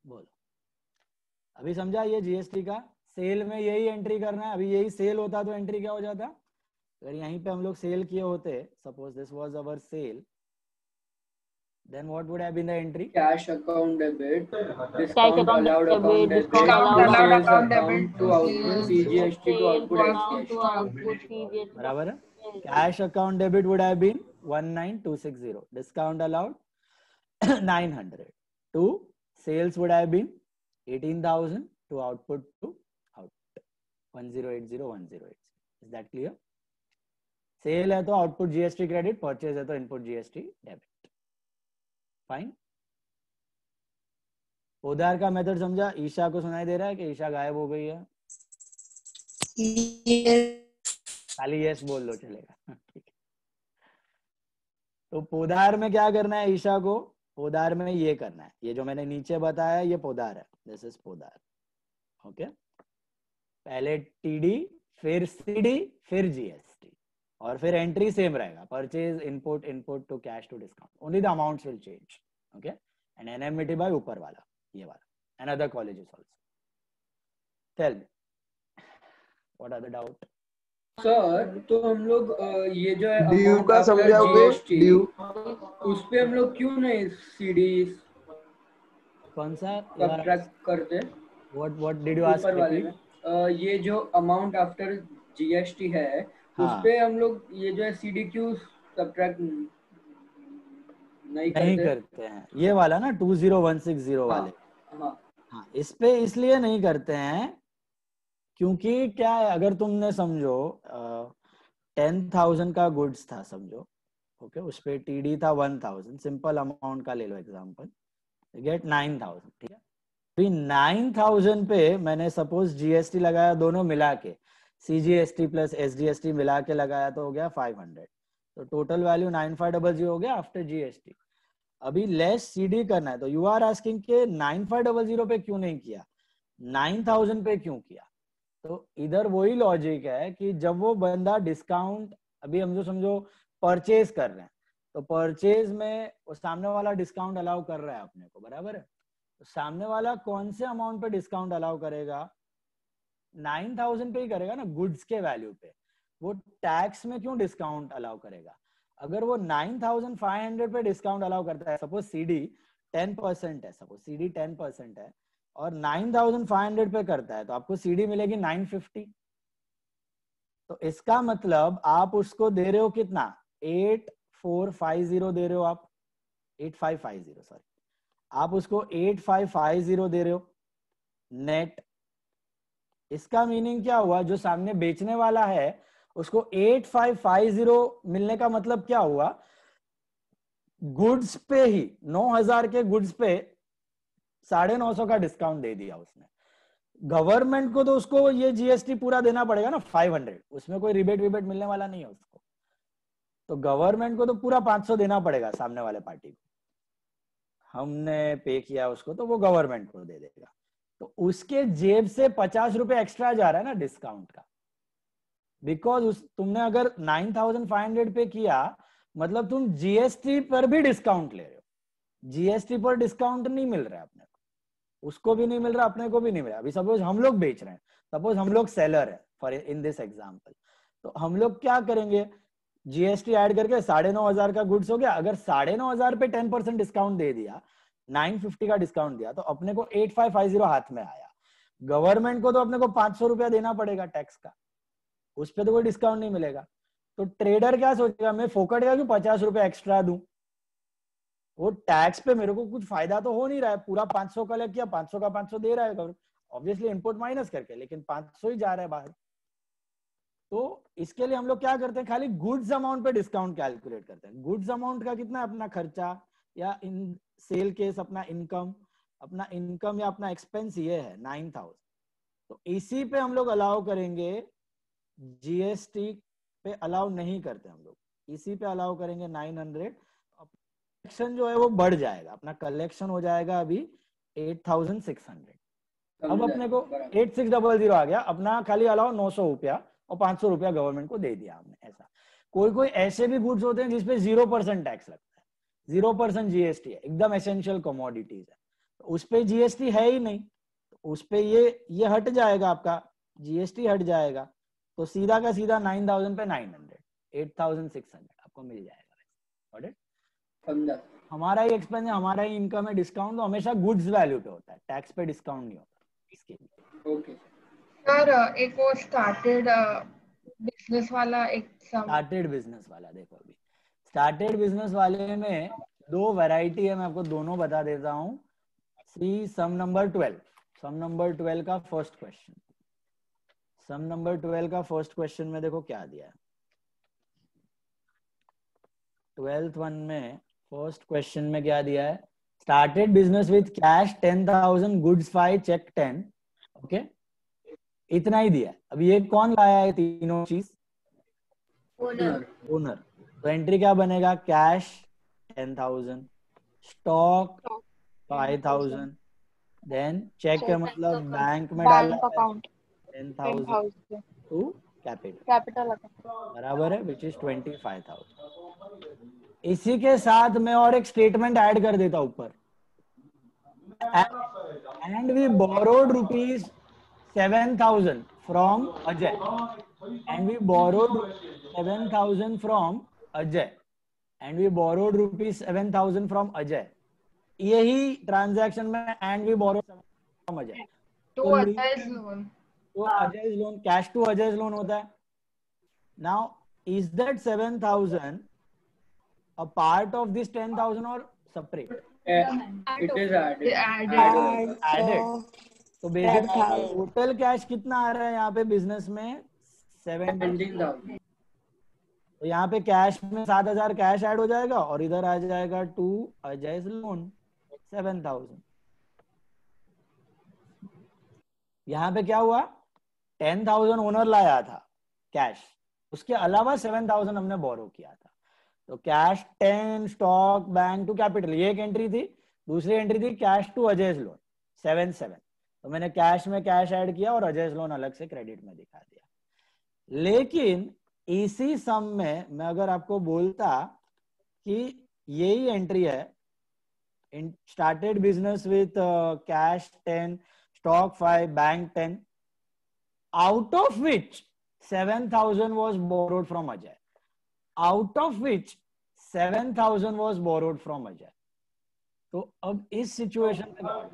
बोलो। अभी समझा ये जीएसटी का? सेल में यही एंट्री करना है, अभी यही सेल होता तो एंट्री क्या हो जाता? अगर यहीं पे हम लोग सेल किए होते suppose this was our sale then what would have been the entry cash account debit Cash discount account allowed debit, account debit discount allowed account account debit, to output CGST to output to output CGST. बराबर है? Cash account debit would have been 19260 discount allowed 900 to sales would have been 18000 to output to output 1080108 is that clear sale है तो output GST credit purchase है तो input GST debit fine उधार का method समझा? ईशा को सुनाई दे रहा है कि ईशा गायब हो गई है? खाली यस बोल लो चलेगा। है तो पोदार में क्या करना है ईशा को? पोदार में ये करना है। ये जो मैंने नीचे बताया ये पोदार है। This is Podar. ओके पहले टीडी फिर सीडी फिर जीएसटी और फिर एंट्री सेम रहेगा। Purchase input input to cash to discount only the amounts will change okay and NMT by ऊपर वाला ये वाला and other colleges also tell me what are the doubt sir तो हम लोग ये जो है ड्यू का समझाओगे ड्यू उस पे हम लोग क्यों नहीं सीडी कौन सा? सब्ट्रैक्ट करते what what did you ask ये जो अमाउंट आफ्टर जीएसटी है उस हाँ। पे हम लोग ये जो है सीडी क्यों सब्ट्रैक्ट नहीं नहीं करते। करते हैं। ये वाला ना 20160 वाले। हाँ। हाँ इस पे इसलिए नहीं करते हैं क्योंकि क्या है अगर तुमने समझो टेन थाउज़ेंड का गुड्स था समझो ओके उस पे टीडी था वन थाउज़ेंड सिंपल अमाउंट का ले लो एग्जांपल गेट नाइन थाउज़ेंड ठीक है? नाइन थाउज़ेंड पे मैंने सपोज़ जीएसटी लगाया दोनों मिला के सीजीएसटी प्लस एसजीएसटी मिला के लगाया तो हो गया फाइव हंड्रेड तो total value nine five double zero हो गया आफ्टर जीएसटी अभी लेस सीडी करना है तो यू आर आस्किंग के नाइन फाइव डबल ज़ीरो पे क्यों नहीं किया? नाइन थाउज़ेंड पे क्यों किया? तो इधर वही लॉजिक है कि जब वो बंदा डिस्काउंट अभी हम जो समझो परचेज कर रहे हैं तो परचेज में वो सामने वाला डिस्काउंट अलाउ कर रहा है अपने को, बराबर है? तो सामने वाला कौन से अमाउंट पे डिस्काउंट अलाउ करेगा? नाइन थाउज़ेंड पे ही करेगा ना गुड्स के वैल्यू पे। वो टैक्स में क्यों डिस्काउंट अलाउ करेगा? अगर वो नाइन थाउज़ेंड फाइव हंड्रेड पे डिस्काउंट अलाउ करता है, सपोज़ सीडी टेन परसेंट है, सपोज़ सीडी टेन परसेंट है, और नाइन थाउज़ेंड फाइव हंड्रेड पे करता है तो आपको सीडी मिलेगी नाइन फिफ्टी। तो इसका मतलब आप उसको दे रहे हो कितना? एट फोर फाइव ज़ीरो दे रहे हो आप। Eight five five zero, sorry. आप उसको एट फाइव फाइव ज़ीरो दे रहे हो। नेट इसका मीनिंग क्या हुआ? जो सामने बेचने वाला है, उसको एट फाइव फाइव ज़ीरो मिलने का मतलब क्या हुआ? गुड्स पे ही, नौ हज़ार के गुड्स पे साढ़े नौ सौ का डिस्काउंट दे दिया उसने। गवर्नमेंट को तो उसको ये जीएसटी पूरा देना पड़ेगा ना फाइव हंड्रेड उसमें कोई रिबेट विबेट मिलने वाला नहीं है उसको। तो गवर्नमेंट को तो पूरा पाँच सौ देना पड़ेगा सामने वाले पार्टी को। हमने पे किया उसको तो वो गवर्नमेंट को दे देगा। तो उसके जेब से पचास रुपए एक्स्ट्रा जा रहा है ना डिस्काउंट का। बिकॉज़ तुमने अगर नाइन थाउज़ेंड फाइव हंड्रेड पे किया मतलब तुम जीएसटी पर भी डिस्काउंट ले रहे हो। जीएसटी पर डिस्काउंट नहीं मिल रहा है अपने को। उसको भी नहीं मिल रहा, अपने को भी नहीं मिल रहा। अभी सपोज़ हम लोग बेच रहे हैं। सपोज़ हम लोग सेलर है फॉर इन दिस एग्ज़ाम्पल तो हम लोग क्या करेंगे? जीएसटी ऐड करके साढ़े नौ हज़ार का गुड्स हो गया। अगर साढ़े नौ हज़ार पे टेन परसेंट डिस्काउंट दे दिया नाइन फिफ्टी का डिस्काउंट दिया तो अपने को एट फाइव फाइव ज़ीरो हाथ में आया। गवर्नमेंट को तो अपने को पाँच सौ रुपया देना पड़ेगा टैक्स का। उस पर तो कोई डिस्काउंट नहीं मिलेगा। तो ट्रेडर क्या सोचेगा, मैं फोकट का क्यों पचास रुपए एक्स्ट्रा दूँ? वो टैक्स पे मेरे को कुछ फ़ायदा तो हो नहीं रहा है। पूरा 500 कलेक्ट किया 500 का 500 दे रहा है गवर्नमेंट ऑब्वियसली इनपुट माइनस करके, लेकिन 500 ही जा रहा है बाहर। तो इसके लिए हम लोग क्या करते हैं, खाली गुड्स अमाउंट पे डिस्काउंट कैलकुलेट करते हैं। गुड्स अमाउंट का कितना अपना खर्चा? या इन सेल केस अपना इनकम अपना इनकम या अपना एक्सपेंस ये है नाइन थाउज़ेंड तो इसी पे हम लोग अलाउ करेंगे जीएसटी पे अलाउ नहीं करते हम लोग. इसी पे अलाउ करेंगे नाइन हंड्रेड कलेक्शन जो है वो बढ़ जाएगा. अपना कलेक्शन हो जाएगा अभी एट थाउज़ेंड सिक्स हंड्रेड अब अपने को एट सिक्स डबल ज़ीरो आ गया. अपना खाली अलाउ नौ सौ रुपया और पाँच सौ रुपया गवर्नमेंट को दे दिया हमने ऐसा। कोई कोई ऐसे भी गुड्स होते हैं जिसपे ज़ीरो परसेंट टैक्स लगता है। ज़ीरो परसेंट जीएसटी है एकदम एसेंशियल कमोडिटीज है। तो उस पे जीएसटी है ही नहीं तो उस पे ये ये हट जाएगा आपका जीएसटी हट जाएगा तो सीधा का सीधा नाइन थाउज़ेंड पे nine hundred eight thousand six hundred आपको मिल जाएगा। हमारा ही एक्सपेंस है हमारा ही इनकम है डिस्काउंट तो हमेशा गुड्स वैल्यू पे होता है टैक्स पे डिस्काउंट नहीं होता इसके लिए। ओके सर एक वो स्टार्टेड बिज़नेस वाला एक सम स्टार्टेड बिज़नेस वाला देखो अभी। स्टार्टेड बिज़नेस वाले में दो वैरायटी है मैं आपको दोनों बता देता हूँ। See sum number twelve sum number twelve का first question sum number twelve का फ़र्स्ट क्वेश्चन में देखो क्या दिया है। ट्वेल्थ वन में फ़र्स्ट क्वेश्चन में क्या दिया है? Started business with cash ten thousand goods five cheque ten okay इतना ही दिया अब ये कौन लाया है तीनों चीज़? ओनर ओनर तो एंट्री क्या बनेगा? Cash ten thousand stock five thousand then cheque का मतलब बैंक में bank account ten thousand to capital capital बराबर है which is twenty five thousand इसी के साथ मैं और एक स्टेटमेंट ऐड कर देता ऊपर. And we borrowed rupees seven thousand from Ajay and we borrowed seven thousand from Ajay and we borrowed rupees seven thousand from Ajay यही ट्रांजैक्शन में and we borrow from Ajay to तो तो Ajay loan cash to Ajay loan होता है. Now is that seven thousand a part of this ten thousand और separate It is They added. added. Added तो basically total cash कितना आ रहा है यहाँ पे बिज़नेस में? सेवन 17,000. तो यहाँ पे कैश में सात हज़ार कैश ऐड हो जाएगा और इधर आ जाएगा to Ajay loan seven thousand यहाँ पे क्या हुआ? टेन थाउज़ेंड ओनर लाया था कैश उसके अलावा सेवन थाउज़ेंड हमने बोरो किया था. तो cash ten stock bank to capital ये एक एंट्री थी. दूसरी एंट्री थी cash to Ajay loan seven seven तो मैंने कैश में कैश ऐड किया और अजय लोन अलग से क्रेडिट में दिखा दिया. लेकिन इसी सम में मैं अगर आपको बोलता कि यही एंट्री है started business with cash ten stock five bank ten out of which 7000 was borrowed from Ajay. Out of which 7000 was borrowed from Ajay. तो अब इस सिचुएशन में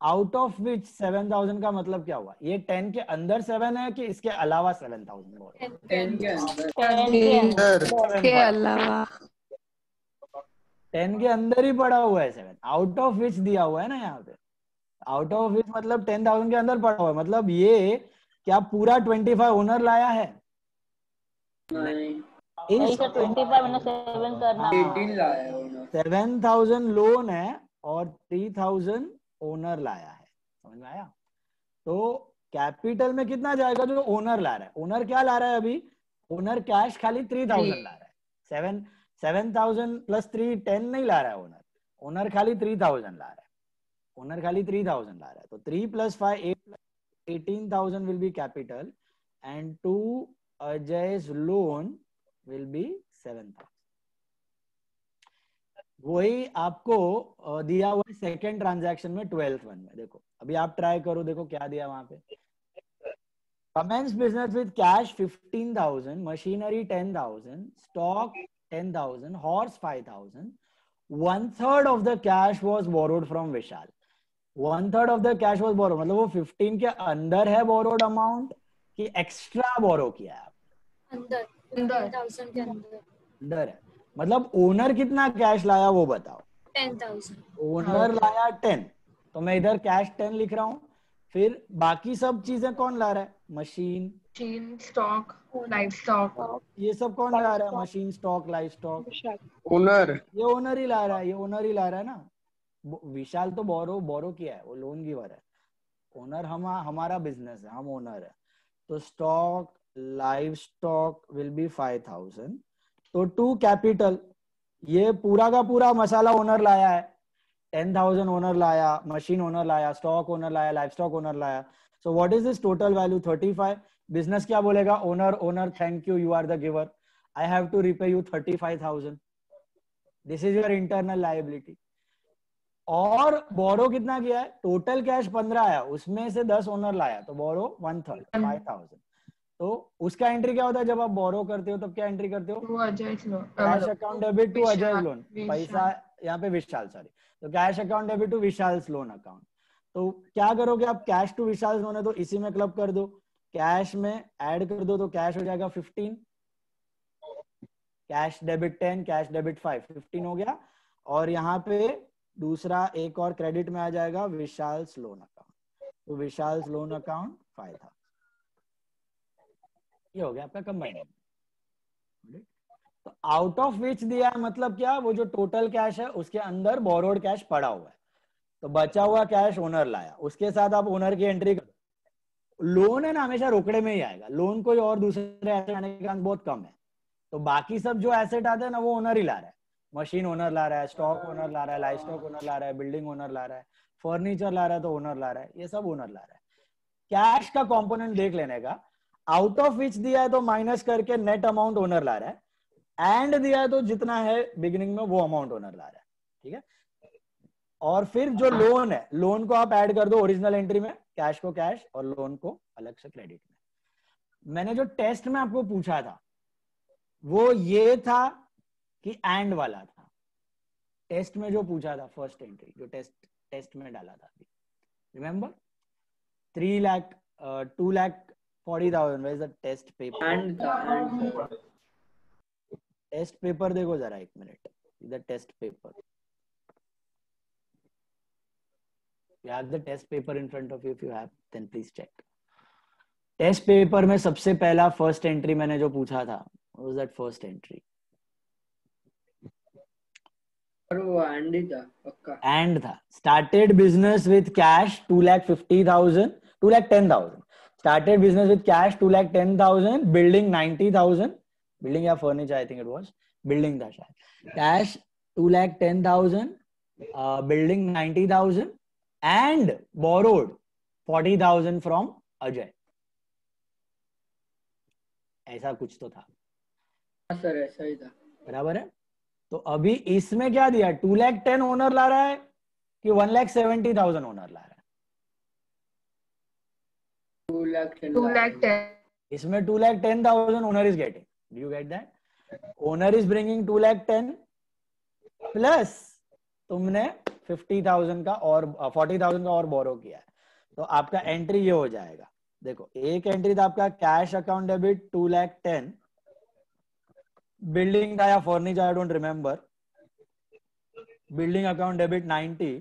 आउट ऑफ़ विच 7000 का मतलब क्या हुआ ये टेन के अंदर सेवन है कि इसके अलावा 7000 borrowed? 10 के अंदर. टेन के अंदर अलावा 10 के अंदर ही पड़ा हुआ है सेवन आउट ऑफ़ विच दिया हुआ है ना यहाँ पे आउट ऑफ़ विच मतलब 10000 के अंदर पड़ा हुआ है मतलब ये क्या पूरा 25 ओनर लाया है नहीं. नहीं इस सर ट्वेंटी फाइव सेवन 18 लाया है उन्होंने. सेवन थाउज़ेंड लोन है और थ्री थाउज़ेंड ओनर लाया है। समझ में आया? तो कैपिटल में कितना जाएगा जो ओनर ला रहा है? ओनर क्या ला रहा है अभी? ओनर कैश खाली थ्री थाउज़ेंड ला रहा है। Seven seven thousand plus three ten नहीं ला रहा है ओनर। ओनर खाली थ्री थाउज़ेंड ला रहा है। ओनर खाली थ्री थाउज़ेंड ला रहा है। तो three plus five eight eighteen thousand will be capital and to Ajay's loan will be seven thousand वही आपको दिया हुआ है सेकेंड ट्रांजैक्शन में ट्वेल्थ वन में। देखो अभी आप ट्राई करो देखो क्या दिया वहाँ पे। Commence business with cash fifteen thousand machinery ten thousand stock ten thousand horse five thousand one third of the cash was borrowed from Vishal one third of the cash was borrow मतलब वो fifteen के अंदर है borrowed amount कि extra borrow किया है अंदर अंदर। के अंदर। अंदर है। मतलब ओनर कितना कैश लाया वो बताओ। टेन थाउज़ेंड ओनर लाया टेन तो मैं इधर कैश टेन लिख रहा हूँ फिर बाकी सब चीज़ें कौन ला रहा है? मशीन Machine, stock, स्टॉक ये सब कौन ला रहा है? Machine stock life stock owner ये ओनर ही ला रहा है ये ओनर ही ला रहा है ना। विशाल तो बोरो बोरो किया है वो लोन गिवर है ओनर हम हमारा बिज़नेस है हम ओनर है। तो stock livestock will be five thousand तो टू कैपिटल, ये पूरा का पूरा मसाला ओनर लाया है। टेन थाउज़ेंड ओनर लाया मशीन ओनर लाया स्टॉक ओनर लाया लाइव स्टॉक ओनर लाया। So what is this total value thirty five business क्या बोलेगा? Owner owner thank you you are the giver I have to repay you thirty five thousand this is your internal liability और बोरो कितना किया है? Total cash पंद्रह आया उसमें से दस ओनर लाया तो borrow one third five thousand तो उसका एंट्री क्या होता है? जब आप बोरो करते हो तब क्या एंट्री करते हो. Cash account debit to Ajay loan पैसा यहाँ पे विशाल सॉरी तो cash account debit to Vishal loan account तो क्या करोगे आप? कैश टू विशाल लोन है तो इसी में क्लब कर दो। कैश में ऐड कर दो तो कैश हो जाएगा fifteen cash debit ten cash debit five fifteen हो गया। और यहाँ पे दूसरा एक और क्रेडिट में आ जाएगा विशाल लोन अकाउंट तो विशाल लोन अकाउंट फाइव था। ये हो गया आपका कंबाइंड तो आउट ऑफ़ विच दिया है मतलब क्या? वो जो टोटल कैश है उसके अंदर बोरोड कैश पड़ा हुआ है। तो बचा हुआ कैश ओनर लाया। उसके साथ आप ओनर की एंट्री कर। लोन है ना हमेशा रोकड़े में ही आएगा। लोन कोई और दूसरे एसेट आने का बहुत कम है। तो बाकी सब जो एसेट आते हैं ना वो ओनर ही ला रहा है। मशीन ओनर ला रहा है स्टॉक ओनर ला रहा है लाइफ स्टॉक ओनर ला रहा है बिल्डिंग ओनर ला रहा है फर्नीचर ला रहा है तो ओनर ला रहा है। ये सब ओनर ला रहा है। कैश का कंपोनेंट देख लेने का। आउट ऑफ़ विच दिया है तो माइनस करके नेट अमाउंट ओनर ला रहा है। एंड दिया है तो जितना है बिगिनिंग में वो अमाउंट ओनर ला रहा है। ठीक है? और फिर जो लोन है लोन को आप ऐड कर दो ओरिजिनल एंट्री में कैश को कैश और लोन को अलग से क्रेडिट में। मैंने जो टेस्ट में आपको पूछा था, वो ये था कि एंड वाला था। टेस्ट में जो पूछा था फ़र्स्ट एंट्री जो टेस्ट टेस्ट में डाला था। Remember three lakh two lakh 40,000 where is the test paper and test paper देखो जरा एक minute the test paper you have the test paper in front of you if you have then please check test paper में सबसे पहला first entry मैंने जो पूछा था वाज दैट फ़र्स्ट एंट्री और वो एंड था पक्का। एंड था. Started business with cash 2 lakh 50,000 2 lakh 10,000 started business with cash 2 lakh 10000 building 90000 building your furniture i think it was building that yeah. cash 2 lakh 10000 uh, building 90000 and borrowed 40000 from ajay ऐसा कुछ तो था sir ऐसा ही था बराबर है तो अभी इसमें क्या दिया टू लैख टेन ओनर ला रहा है कि one lakh seventy thousand owner ला रहा है इसमें two lakh ten thousand owner is getting do you get that owner is bringing two lakh ten plus तुमने फिफ्टी थाउज़ेंड का और फोर्टी थाउज़ेंड का और बोरो किया है। तो आपका एंट्री ये हो जाएगा। देखो एक एंट्री था आपका cash account debit two lakh ten building था या furniture I don't remember building account debit 90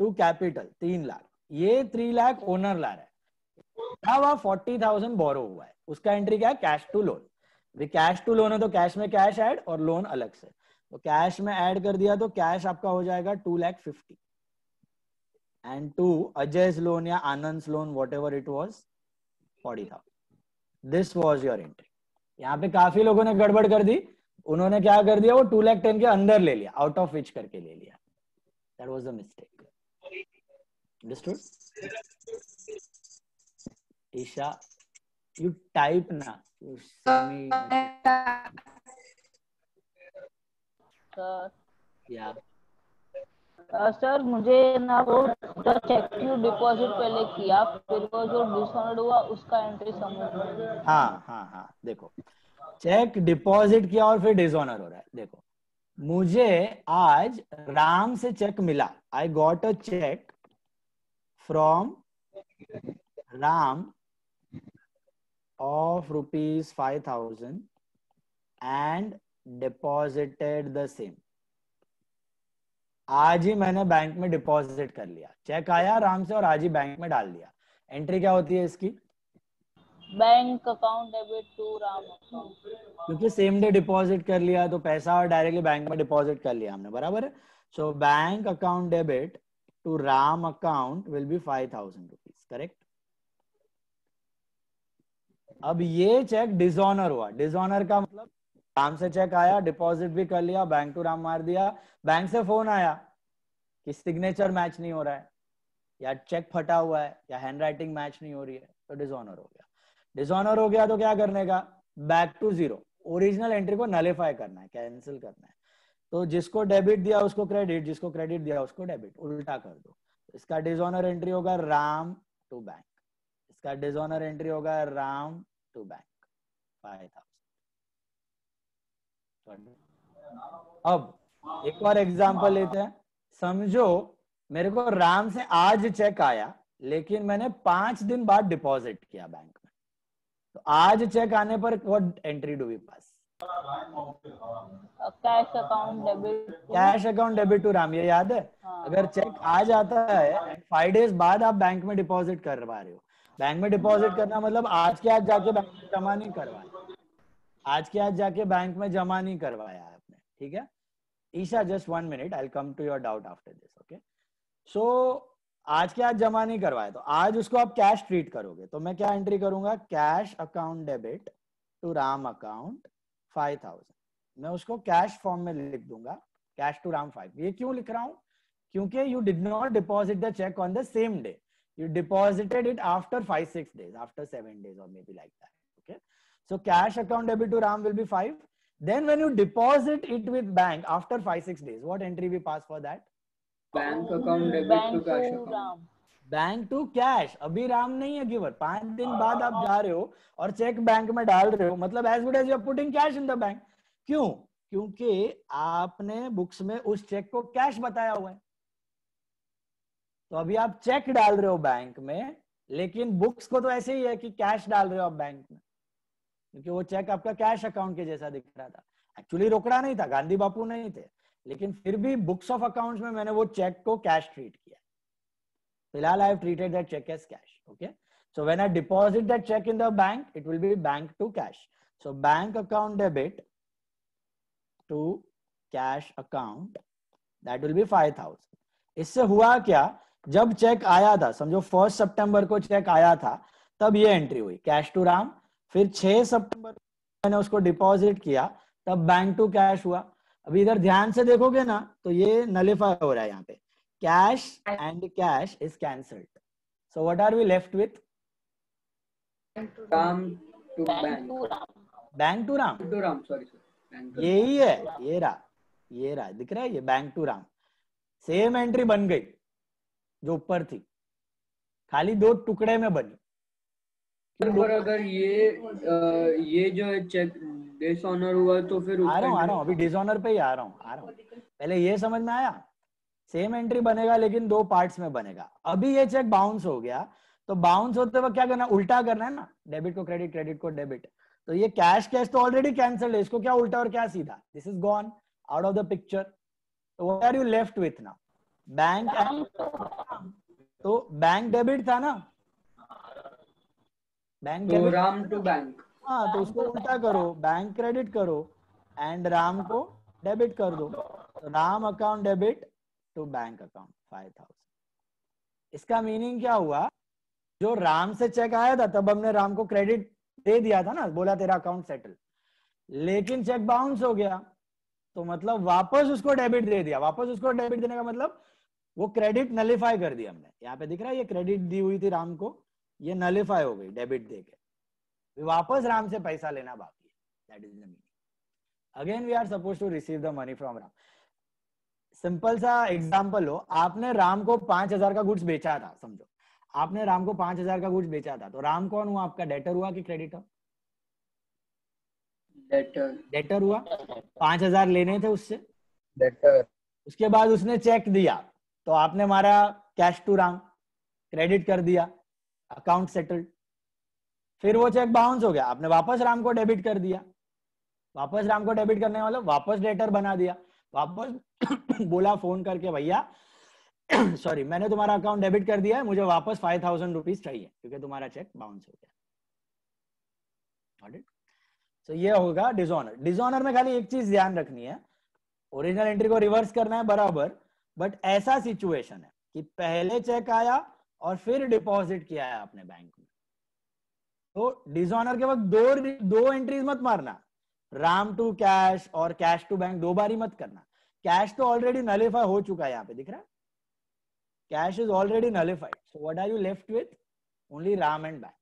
to capital तीन लाख। ये थ्री लाख ओनर ला रहा है। फोर्टी थाउज़ेंड बोरो हुआ है। उसका एंट्री क्या है? Cash to loan cash to loan है तो कैश में कैश ऐड और लोन अलग से। तो कैश में ऐड कर दिया तो कैश आपका हो जाएगा two lakh fifty and to loan या Anand loan whatever it was forty thousand this was your entry यहाँ पे काफ़ी लोगों ने गड़बड़ कर दी। उन्होंने क्या कर दिया? वो टू लैख टेन के अंदर ले लिया। आउट ऑफ़ विच करके ले लिया। That was the mistake Isha you type ना you send sir. yeah sir मुझे ना वो जो चेक क्यू डिपॉजिट पहले किया फिर वो जो डिसऑनर्ड हुआ उसका एंट्री समझ में हाँ हाँ हाँ देखो। चेक डिपॉजिट किया और फिर डिसऑनर हो रहा है देखो। मुझे आज राम से चेक मिला। I got a cheque from Ram rupees five thousand and deposited the same आज ही मैंने बैंक में डिपॉजिट कर लिया। चेक आया राम से और आज ही बैंक में डाल दिया। एंट्री क्या होती है इसकी? Bank account debit to Ram account क्योंकि सेम डे डिपॉजिट कर लिया तो पैसा और डायरेक्टली बैंक में डिपॉजिट कर लिया हमने बराबर है? So bank account debit to Ram account will be five thousand rupees correct अब ये चेक डिसऑनर हुआ। डिसऑनर का मतलब राम से चेक आया डिपॉजिट भी कर लिया बैंक टू राम मार दिया बैंक से फ़ोन आया कि सिग्नेचर मैच नहीं हो रहा है, या चेक फटा हुआ है, या हैंड राइटिंग मैच नहीं हो रही है तो डिसऑनर हो गया। डिसऑनर हो गया तो क्या करने का? Back to zero original entry को नलिफाई करना है कैंसिल करना है। तो जिसको डेबिट दिया उसको क्रेडिट जिसको क्रेडिट दिया उसको डेबिट उल्टा कर दो। इसका डिसऑनर एंट्री होगा राम टू बैंक इसका डिसऑनर एंट्री होगा Ram to bank five thousand अब एक और एग्जांपल लेते हैं। समझो मेरे को राम से आज चेक आया लेकिन मैंने पाँच दिन बाद डिपॉजिट किया बैंक में। तो आज चेक आने पर what entry do we pass cash account debit cash account debit to Ram ये याद है? हाँ। अगर चेक आ जाता है फाइव डेज़ बाद आप बैंक में डिपॉजिट करवा रहे हो। बैंक में डिपॉजिट करना मतलब आज के आज जाके बैंक में जमा नहीं करवाया आज के आज जाके बैंक में जमा नहीं करवाया आपने ठीक है? Isha just one minute I come to your doubt after this okay so आज के आज जमा नहीं करवाया तो आज उसको आप कैश ट्रीट करोगे। तो मैं क्या एंट्री करूँगा? Cash account debit to Ram account five thousand मैं उसको कैश फॉर्म में लिख दूँगा कैश टू राम फाइव ये क्यों लिख रहा हूँ? क्योंकि you did not deposit the cheque on the same day you deposited it after 5 6 days after 7 days or maybe like that okay so cash account debit to ram will be 5 then when you deposit it with bank after 5 6 days what entry we pass for that bank account debit to bank cash to account Ram bank to cash अभी राम नहीं है giver पाँच दिन बाद आप जा रहे हो और चेक बैंक में डाल रहे हो मतलब as good as you putting cash in the bank क्यों क्योंकि आपने बुक्स में उस चेक को कैश बताया हुआ है तो अभी आप चेक डाल रहे हो बैंक में, लेकिन बुक्स को तो ऐसे ही है कि कैश डाल रहे हो आप बैंक में। क्योंकि वो चेक आपका कैश अकाउंट के जैसा दिख रहा था। एक्चुअली रोकड़ा नहीं था, गांधी बापू नहीं थे। लेकिन फिर भी बुक्स ऑफ़ अकाउंट्स में मैंने वो चेक को कैश ट्रीट किया। फ़िलहाल I have treated that cheque as cash okay so when i deposit that check in the bank, it will be bank to cash. So bank account debit to cash account, that will be 5000 इससे हुआ क्या? जब check आया था समझो first सितंबर को check आया था तब ये एंट्री हुई कैश टू राम फिर 6 सितंबर मैंने उसको डिपॉजिट किया तब बैंक टू कैश हुआ। अभी इधर ध्यान से देखोगे ना तो ये नलिफाई हो रहा है यहाँ पे। Cash and cash is cancelled so what are we left with to bank to Ram bank to Ram to Ram sorry sorry यही है ये रहा ये रहा दिख रहा है ये? Bank to Ram same entry बन गई। जो ऊपर थी। खाली दो टुकड़े में बनी। पर अगर ये अ, ये जो चेक डिसऑनर हुआ तो फिर आ रहा हूँ आ रहा हूँ अभी डिसऑनर पे ही आ रहा हूँ आ रहा हूँ। पहले ये समझ में आया? सेम एंट्री बनेगा लेकिन दो पार्ट्स में बनेगा। अभी ये चेक बाउंस हो गया। तो बाउंस होते वक्त क्या करना उल्टा करना है ना? डेबिट को क्रेडिट क्रेडिट को डेबिट तो ये कैश कैश तो ऑलरेडी कैंसिल है। इसको क्या उल्टा और क्या सीधा? This is gone out of the picture तो what are you left with ना बैंक तो बैंक डेबिट था ना? बैंक तो राम टू बैंक हाँ तो उसको उल्टा करो बैंक क्रेडिट करो एंड राम को डेबिट कर दो। तो Ram account debit to bank account five thousand इसका मीनिंग क्या हुआ? जो राम से चेक आया था तब हमने राम को क्रेडिट दे दिया था ना बोला तेरा अकाउंट सेटल लेकिन चेक बाउंस हो गया तो मतलब वापस उसको डेबिट दे दिया। वापस उसको डेबिट देने का मतलब वो क्रेडिट नलिफाई कर दी हमने। यहाँ पे दिख रहा है ये क्रेडिट दी हुई थी राम को ये नलिफाई हो गई डेबिट दे के। वापस राम से पैसा लेना बाकी है। That is the meaning again we are suppose to receive the money from Ram. Simple सा एग्जांपल हो आपने राम को पाँच हज़ार का गुड्स बेचा था समझो। आपने राम को पाँच हज़ार का गुड्स बेचा था तो राम कौन हुआ आपका? डेटर हुआ कि क्रेडिटर डेटर हुआ? पाँच हज़ार लेने थे उससे। डेटर उसके बाद उसने चेक दिया। तो आपने मारा कैश टू राम। क्रेडिट कर दिया। अकाउंट सेटल्ड फिर वो चेक बाउंस हो गया। आपने वापस राम को डेबिट कर दिया। वापस राम को डेबिट करने वाला वापस डेटर बना दिया। वापस बोला फ़ोन करके, भैया सॉरी मैंने तुम्हारा अकाउंट डेबिट कर दिया है। मुझे वापस फाइव थाउज़ेंड रुपीज़ चाहिए, क्योंकि तुम्हारा चेक बाउंस हो गया। सो ये होगा डिजोनर डिजोनर में खाली एक चीज़ ध्यान रखनी है। ओरिजिनल एंट्री को रिवर्स करना है, बराबर। बट ऐसा सिचुएशन है कि पहले चेक आया और फिर डिपॉजिट किया है आपने बैंक में। तो डिजोनर के वक्त दो दो एंट्रीज मत मारना। राम टू कैश और कैश टू बैंक दो बार ही मत करना। कैश तो ऑलरेडी नलिफाई हो चुका है यहाँ पे, दिख रहा है? Cash is already nullified so what are you left with only Ram and bank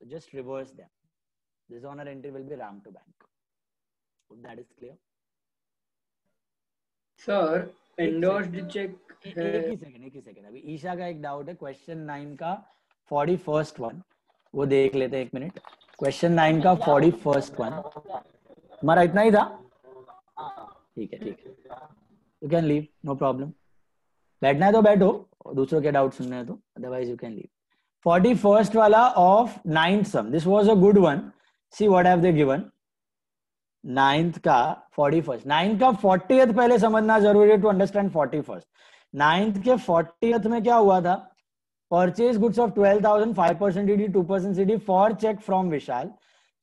so just reverse them will be ram to bank Hope that is clear sir endorsed cheque एक ही। सेकंड एक ही second अभी ईशा का एक doubt है question nine का forty first one वो देख लेते हैं एक मिनट क्वेश्चन नाइन का फोर्टी फ़र्स्ट वन हमारा इतना ही था? ठीक है ठीक है. You can leave no problem बैठना है तो बैठो. और दूसरों के डाउट सुनने हैं तो. Otherwise you can leave forty first वाला of ninth sum this was a good one see what have they given ninth का फोर्टी फ़र्स्ट नाइन्थ का फोर्टी पहले समझना ज़रूरी है to understand forty first ninth के फोर्टी में क्या हुआ था? Purchase goods of twelve thousand five percent ED two percent CD for cheque from Vishal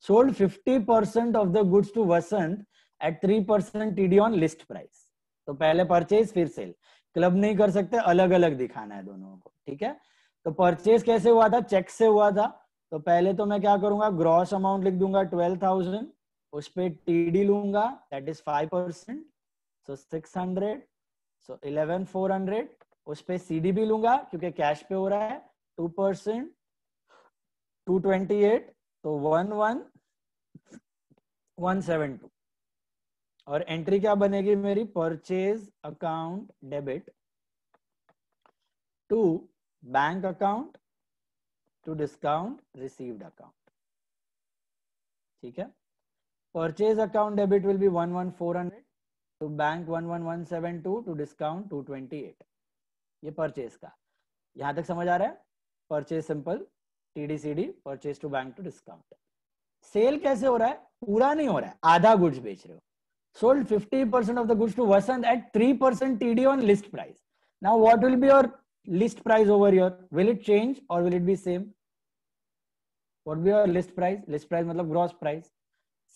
sold fifty percent of the goods to Vasant eight three percent ED on list price तो पहले purchase फिर cell club नहीं कर सकते अलग अलग दिखाना है दोनों को, ठीक है? तो परचेज कैसे हुआ था? चेक से हुआ था। तो पहले तो मैं क्या करूँगा? ग्रॉस अमाउंट लिख दूँगा ट्वेल्व थाउज़ेंड उस टी डी लूँगा that is five percent so six hundred so eleven four hundred उस पे सीडी भी लूँगा, क्योंकि कैश पे हो रहा है two percent two twenty eight तो one one one seven two और एंट्री क्या बनेगी मेरी? Purchase account debit to bank account to discount received account ठीक है? To bank one one one seven two to discount to twenty eight ये purchase का यहाँ तक समझ आ रहा है purchase simple TD CD purchase to bank to discount sale कैसे हो रहा है पूरा नहीं हो रहा है आधा गुड्स बेच रहे हो sold 50% of the goods to Vasant at 3% TD on list price. Now, what will be your list price over here? Will it change or will it be same? What will be your list price? List price मतलब gross price.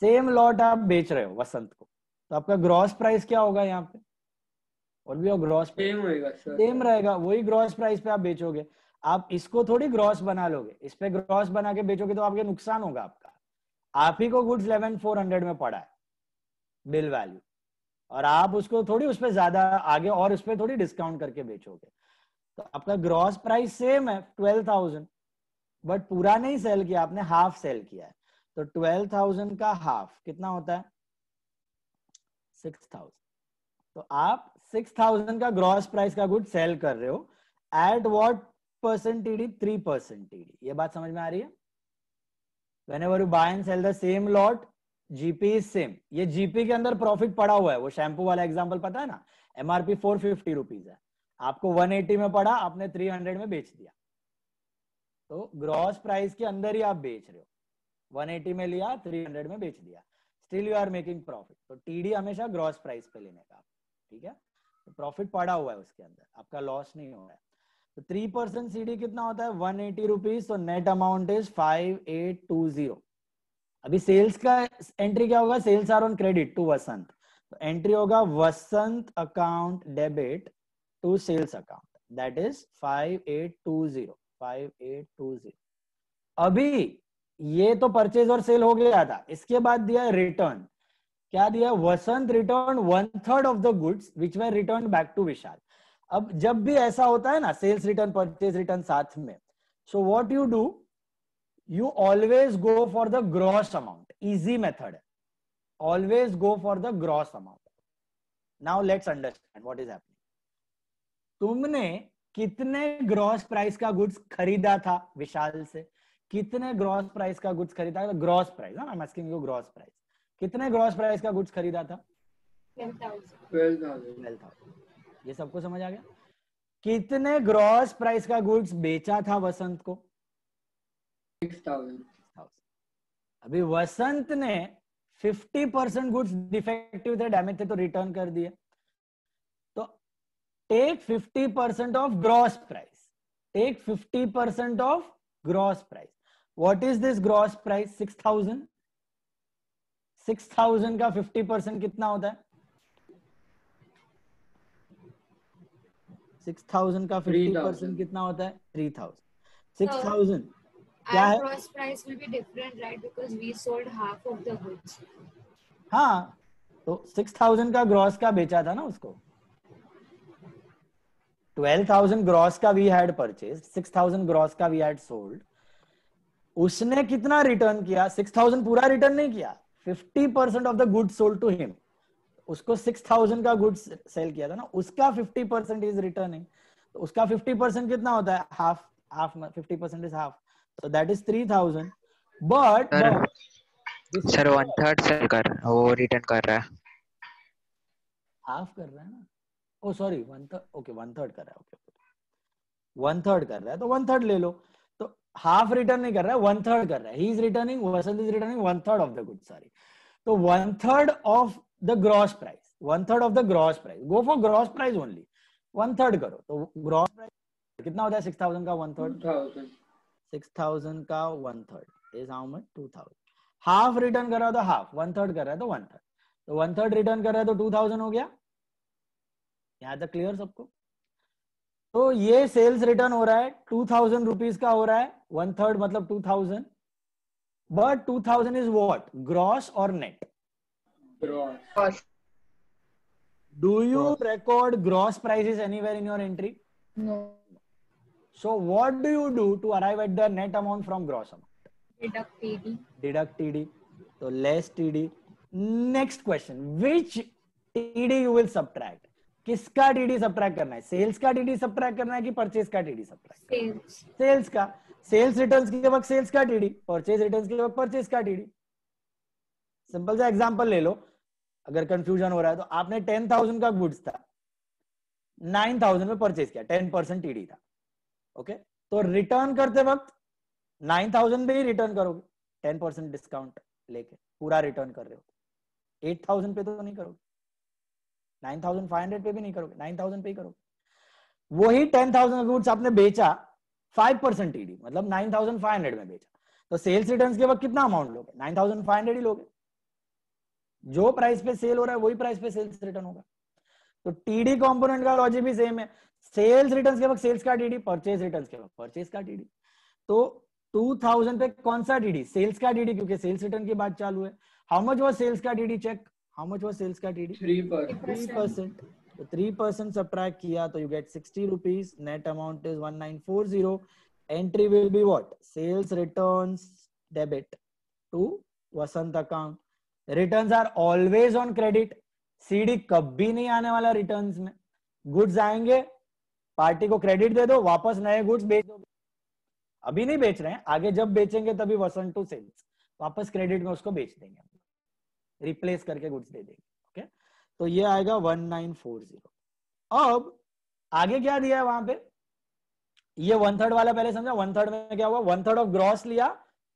Same lot आप बेच रहे हो वसंत को। तो आपका gross price क्या होगा यहाँ पे? और भी ग्रॉस सेम होएगा सर सेम रहेगा वही ग्रॉस प्राइस पे आप बेचोगे। आप इसको थोड़ी ग्रॉस बना लोगे। इस पे ग्रॉस बना के बेचोगे तो आपके नुकसान होगा आपका। आप ही को गुड्स इलेवन फोर हंड्रेड में पड़ा है बिल वैल्यू और आप उसको थोड़ी उस पर ज़्यादा आगे और उस पर थोड़ी डिस्काउंट करके बेचोगे। तो आपका ग्रॉस प्राइस सेम है ट्वेल्व थाउज़ेंड बट पूरा नहीं सेल किया आपने हाफ़ सेल किया है। तो ट्वेल्व थाउज़ेंड का हाफ़ कितना होता है? Six thousand. तो आप सिक्स थाउज़ेंड का ग्रॉस प्राइस का गुड सेल कर रहे हो। At what percent three percent ये बात समझ में आ रही है? Whenever you buy and sell the same lot GP is same ये जीपी के अंदर प्रॉफिट पड़ा हुआ है। वो शैम्पू वाला एग्ज़ाम्पल पता है ना? एमआरपी फोर फिफ्टी रुपीज़ है। आपको 180 में पड़ा, आपने 300 में बेच दिया। तो ग्रॉस प्राइस के अंदर ही आप बेच रहे हो। 180 में लिया 300 में बेच दिया। Still you are making profit तो टीडी हमेशा ग्रॉस प्राइस पे लेने का। ठीक है? तो प्रॉफिट पड़ा हुआ है उसके अंदर। आपका लॉस नहीं हो रहा है। तो थ्री परसेंट सीडी कितना होता है? वन एटी रुपीज़ तो net amount is five eight two zero अभी सेल्स का एंट्री क्या होगा? Sales are on credit to Vasant तो एंट्री होगा Vasant account debit to sales account that is five eight two zero five eight two zero अभी ये तो purchase और सेल हो गया था। इसके बाद दिया रिटर्न क्या दिया? Vasant return one third of the goods which we return back to Vishal अब जब भी ऐसा होता है ना सेल्स रिटर्न परचेज रिटर्न साथ में so what you do you always go for the gross amount easy method always go for the gross amount now let's understand what is happening तुमने कितने ग्रॉस प्राइस का goods खरीदा था विशाल से? कितने gross price का गुड्स खरीदा था? Gross price I am asking you gross price कितने ग्रॉस प्राइस का गुड्स खरीदा था? ट्वेल्व थाउज़ेंड ट्वेल्व थाउज़ेंड ये सबको समझ आ गया? कितने ग्रॉस प्राइस का गुड्स बेचा था वसंत को? सिक्स थाउज़ेंड अभी वसंत ने 50 परसेंट गुड्स डिफेक्टिव थे डैमेज थे तो रिटर्न कर दिए। तो take 50 percent off gross price take 50 percent off gross price what is this gross price 6000 6000 का 50 परसेंट कितना होता है? 6000 का 50 परसेंट 3000 कितना होता है? 3000 6000 क्या है? gross price will be different, right? Because we sold half of the goods. हाँ तो सिक्स थाउज़ेंड का ग्रॉस का बेचा था ना उसको? ट्वेल्व थाउज़ेंड ग्रॉस का we had purchase six thousand gross का वी हैड सोल्ड उसने कितना रिटर्न किया? सिक्स थाउज़ेंड पूरा रिटर्न नहीं किया। Fifty percent of the good sold to him उसको सिक्स थाउज़ेंड का गुड्स सेल किया था ना उसका फिफ्टी परसेंट इज़ रिटर्निंग तो उसका फिफ्टी परसेंट कितना होता है? Half half fifty percent is half so that is 3000 but Sir. but this sir one third sale कर वो रिटर्न कर रहा है। हाफ़ कर रहा है ना। ओ sorry one third okay one third कर रहा है ओके वन थर्ड कर रहा है तो वन थर्ड ले लो। तो हाफ़ रिटर्न नहीं कर रहा है वन थर्ड कर रहा है। He is returning Vasant is returning one third of the good sorry तो one third of the gross price one third of the gross price go for gross price only one third करो तो gross price कितना होता है? Six thousand का one third six thousand का one third is how much two thousand half return कर रहा है तो हाफ़ वन थर्ड कर रहा है तो वन थर्ड तो वन थर्ड रिटर्न कर रहा है तो टू थाउज़ेंड हो गया। याद है क्लियर सबको। तो ये सेल्स रिटर्न हो रहा है टू थाउज़ेंड रुपीज़ का हो रहा है वन थर्ड मतलब two thousand but two thousand is what gross और net gross do you record gross price anywhere in your entry so what do you do to arrive at the net amount from gross amount deduct TD तो less TD next question which TD you will subtract किसका TD subtract करना है? Sales का TD subtract करना है कि purchase का TD subtract. Sales का। सेल्स रिटर्न्स के वक्त सेल्स का टीडी परचेज रिटर्न्स के वक्त परचेज का टीडी सिंपल सा एग्जांपल ले लो। अगर कंफ्यूजन हो रहा है तो आपने टेन थाउज़ेंड का गुड्स था। नाइन थाउज़ेंड में परचेज किया। टेन परसेंट टीडी था। ओके तो रिटर्न करते वक्त नाइन थाउज़ेंड पे ही रिटर्न करोगे। टेन परसेंट डिस्काउंट लेके पूरा रिटर्न कर रहे हो। एट थाउज़ेंड पे तो नहीं करोगे। नाइन थाउज़ेंड फाइव हंड्रेड पे भी नहीं करोगे, नाइन थाउज़ेंड पे ही करोगे। वही टेन थाउज़ेंड गुड्स आपने बेचा, फाइव परसेंट टीडी मतलब नाइन थाउज़ेंड फाइव हंड्रेड में बेचा। तो सेल्स रिटर्न के वक्त कितना अमाउंट लोगे? नाइन थाउज़ेंड फाइव हंड्रेड ही लोगे। जो प्राइस पे सेल हो रहा है, वही प्राइस पे सेल्स रिटर्न होगा। तो टीडी कंपोनेंट का लॉजिक भी सेम है। सेल्स रिटर्न के वक्त सेल्स का टीडी परचेज रिटर्न के वक्त परचेज का टीडी तो 2000 पे कौन सा टीडी सेल्स का टीडी क्योंकि सेल्स रिटर्न की बात चालू है। हाउ मच वाज सेल्स का टीडी चेक वाज सेल्स का टीडी थ्री पर थ्री परसेंट तो थ्री परसेंट सब्ट्रैक्ट किया तो you get sixty rupees net amount is one nine four zero entry will be what sales returns debit to Vasant account returns are always on credit CD कभी नहीं आने वाला returns में. Goods आएँगे party को credit दे दो वापस नए गुड्स बेच दो। अभी नहीं बेच रहे हैं आगे जब बेचेंगे तभी वसंत टू सेल्स वापस क्रेडिट में उसको बेच देंगे। रिप्लेस करके गुड्स दे देंगे ओके तो ये आएगा वन नाइन फोर ज़ीरो अब आगे क्या दिया है वहाँ पे? ये वन थर्ड वाला पहले समझा वन थर्ड में क्या हुआ? वन थर्ड ऑफ़ ग्रॉस लिया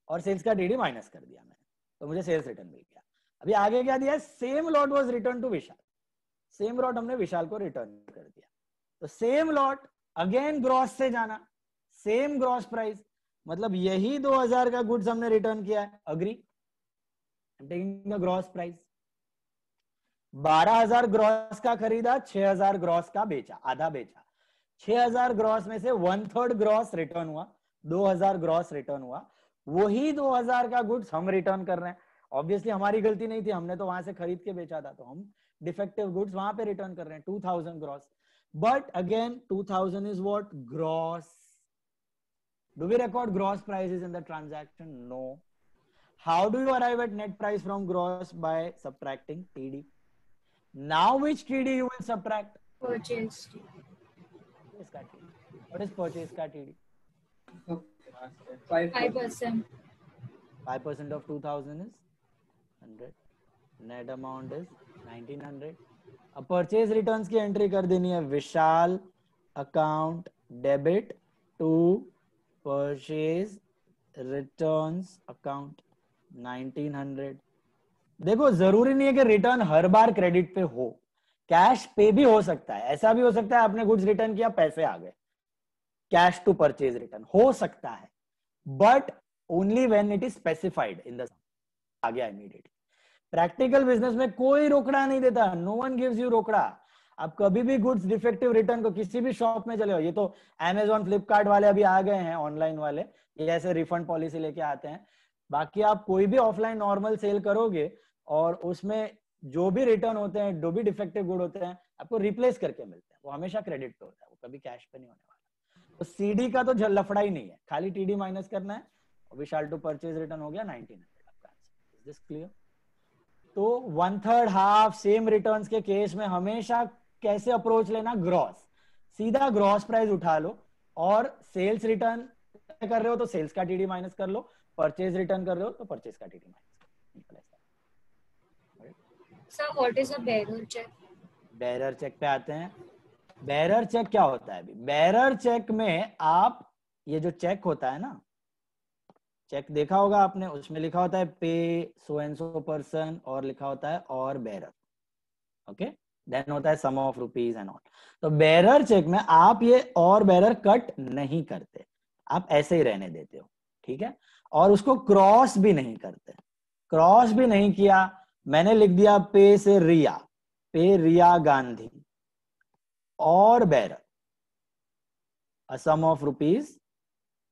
और सेल्स का डीडी माइनस कर दिया मैंने। तो मुझे सेल्स रिटर्न मिल गया। अभी आगे क्या दिया same lot was return to Vishal same lot हमने विशाल को रिटर्न कर दिया। तो सेम लॉट अगेन ग्रॉस से जाना। सेम ग्रॉस प्राइस मतलब यही 2000 का गुड्स हमने रिटर्न किया है। Agree taking the gross price 12000 gross का खरीदा 6000 ग्रॉस का बेचा, आधा बेचा। 6000 ग्रॉस में से वन थर्ड ग्रॉस रिटर्न हुआ 2000 ग्रॉस रिटर्न हुआ। वही 2000 का गुड्स हम रिटर्न कर रहे हैं। ऑब्वियसली हमारी गलती नहीं थी, हमने तो वहाँ से खरीद के बेचा था तो हम डिफेक्टिव गुड्स वहाँ पे रिटर्न कर रहे हैं 2000 gross but again 2000 is what? Gross do we record gross prices in the transaction? No. how do you arrive at net price from gross by subtracting td now which td you will subtract Purchase. Purchase का TD. what is purchase ka td five 5%. 5% of 2000 is 100 net amount is 1900 अब purchase returns की entry कर देनी है Vishal account debit to purchase returns account 1900 देखो, ज़रूरी नहीं है कि रिटर्न हर बार क्रेडिट पे हो। कैश पे भी हो सकता है। ऐसा भी हो सकता है आपने गुड्स रिटर्न किया, पैसे आ गए। कैश टू परचेज रिटर्न हो सकता है। But only when it is specified in the आ गया इमीडिएटली प्रैक्टिकल बिज़नेस में कोई रोकड़ा नहीं देता। नो वन गिव्स यू रोकड़ा। आप कभी भी गुड्स डिफेक्टिव रिटर्न को किसी भी शॉप में चले हो ये तो अमेजोन फ्लिपकार्ट वाले अभी आ गए हैं ऑनलाइन वाले। ये ऐसे रिफंड पॉलिसी लेके आते हैं। बाकी आप कोई भी ऑफलाइन नॉर्मल सेल करोगे और उसमें जो भी रिटर्न होते हैं, जो भी डिफेक्टिव गुड होते हैं, आपको रिप्लेस करके मिलते हैं। वो हमेशा क्रेडिट पे होता है, वो कभी कैश पे नहीं होने वाला। तो सीडी का तो लफड़ा ही नहीं है। खाली टीडी माइनस करना है विशाल टू परचेज रिटर्न हो गया, नाइनटीन दिस क्लियर तो one third half same return के केस में हमेशा कैसे अप्रोच लेना? ग्रॉस सीधा ग्रॉस प्राइस उठा लो, और सेल्स रिटर्न कर रहे हो तो सेल्स का टीडी माइनस कर लो। परचेज रिटर्न कर रहे हो तो परचेज का TD minus Sir, what is a bearer check? Bearer check पे आते हैं। बैरर चेक क्या होता है अभी? बैरर चेक में आप ये जो चेक होता है ना चेक देखा होगा आपने उसमें लिखा होता है पे सो एंड सो पर्सन और लिखा होता है और बैरर ओके देन होता है sum of rupees and all तो बैरर चेक में आप ये और बैरर कट नहीं करते। आप ऐसे ही रहने देते हो। ठीक है? और उसको क्रॉस भी नहीं करते। क्रॉस भी नहीं किया, मैंने लिख दिया पे से रिया, pay Riya Gandhi or bearer a sum of rupees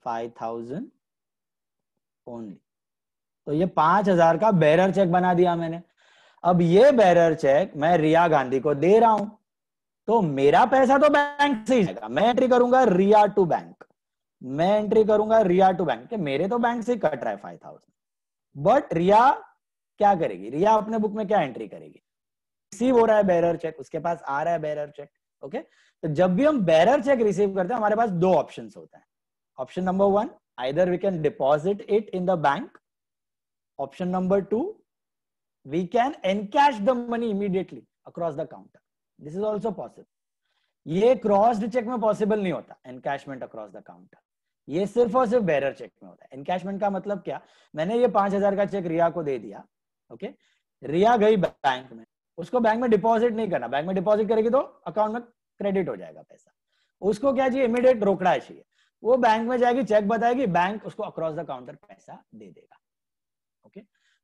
five thousand only तो ये पाँच हज़ार का बैरर चेक बना दिया मैंने। अब ये बैरर चेक मैं रिया गांधी को दे रहा हूँ। तो मेरा पैसा तो बैंक से ही जाएगा। मैं एंट्री करूँगा रिया टू बैंक मैं एंट्री करूँगा रिया टू बैंक कि मेरे तो बैंक से कट रहा है फाइव थाउज़ेंड बट रिया क्या करेगी? रिया अपने बुक में क्या एंट्री करेगी? रिसीव हो रहा है बेरर चेक उसके पास आ रहा है बेरर चेक ओके तो जब भी हम बेरर चेक रिसीव करते हैं, हमारे पास दो ऑप्शन होते हैं। Option number one either we can deposit it in the bank option number two we can encash the money immediately across the counter. This is also possible. ये crossed check में possible नहीं होता encashment across the counter ये सिर्फ़ और सिर्फ़ bearer check में होता है। एनकैशमेंट का मतलब क्या? मैंने ये पाँच हज़ार का चेक रिया को दे दिया ओके रिया गई बैंक में। उसको बैंक में डिपॉजिट नहीं करना। बैंक में डिपॉजिट करेगी तो अकाउंट में क्रेडिट हो जाएगा पैसा। उसको क्या चाहिए? इमीडिएट रोकड़ा चाहिए। वो बैंक में जाएगी चेक बताएगी बैंक उसको अक्रॉस द काउंटर पैसा दे देगा ओके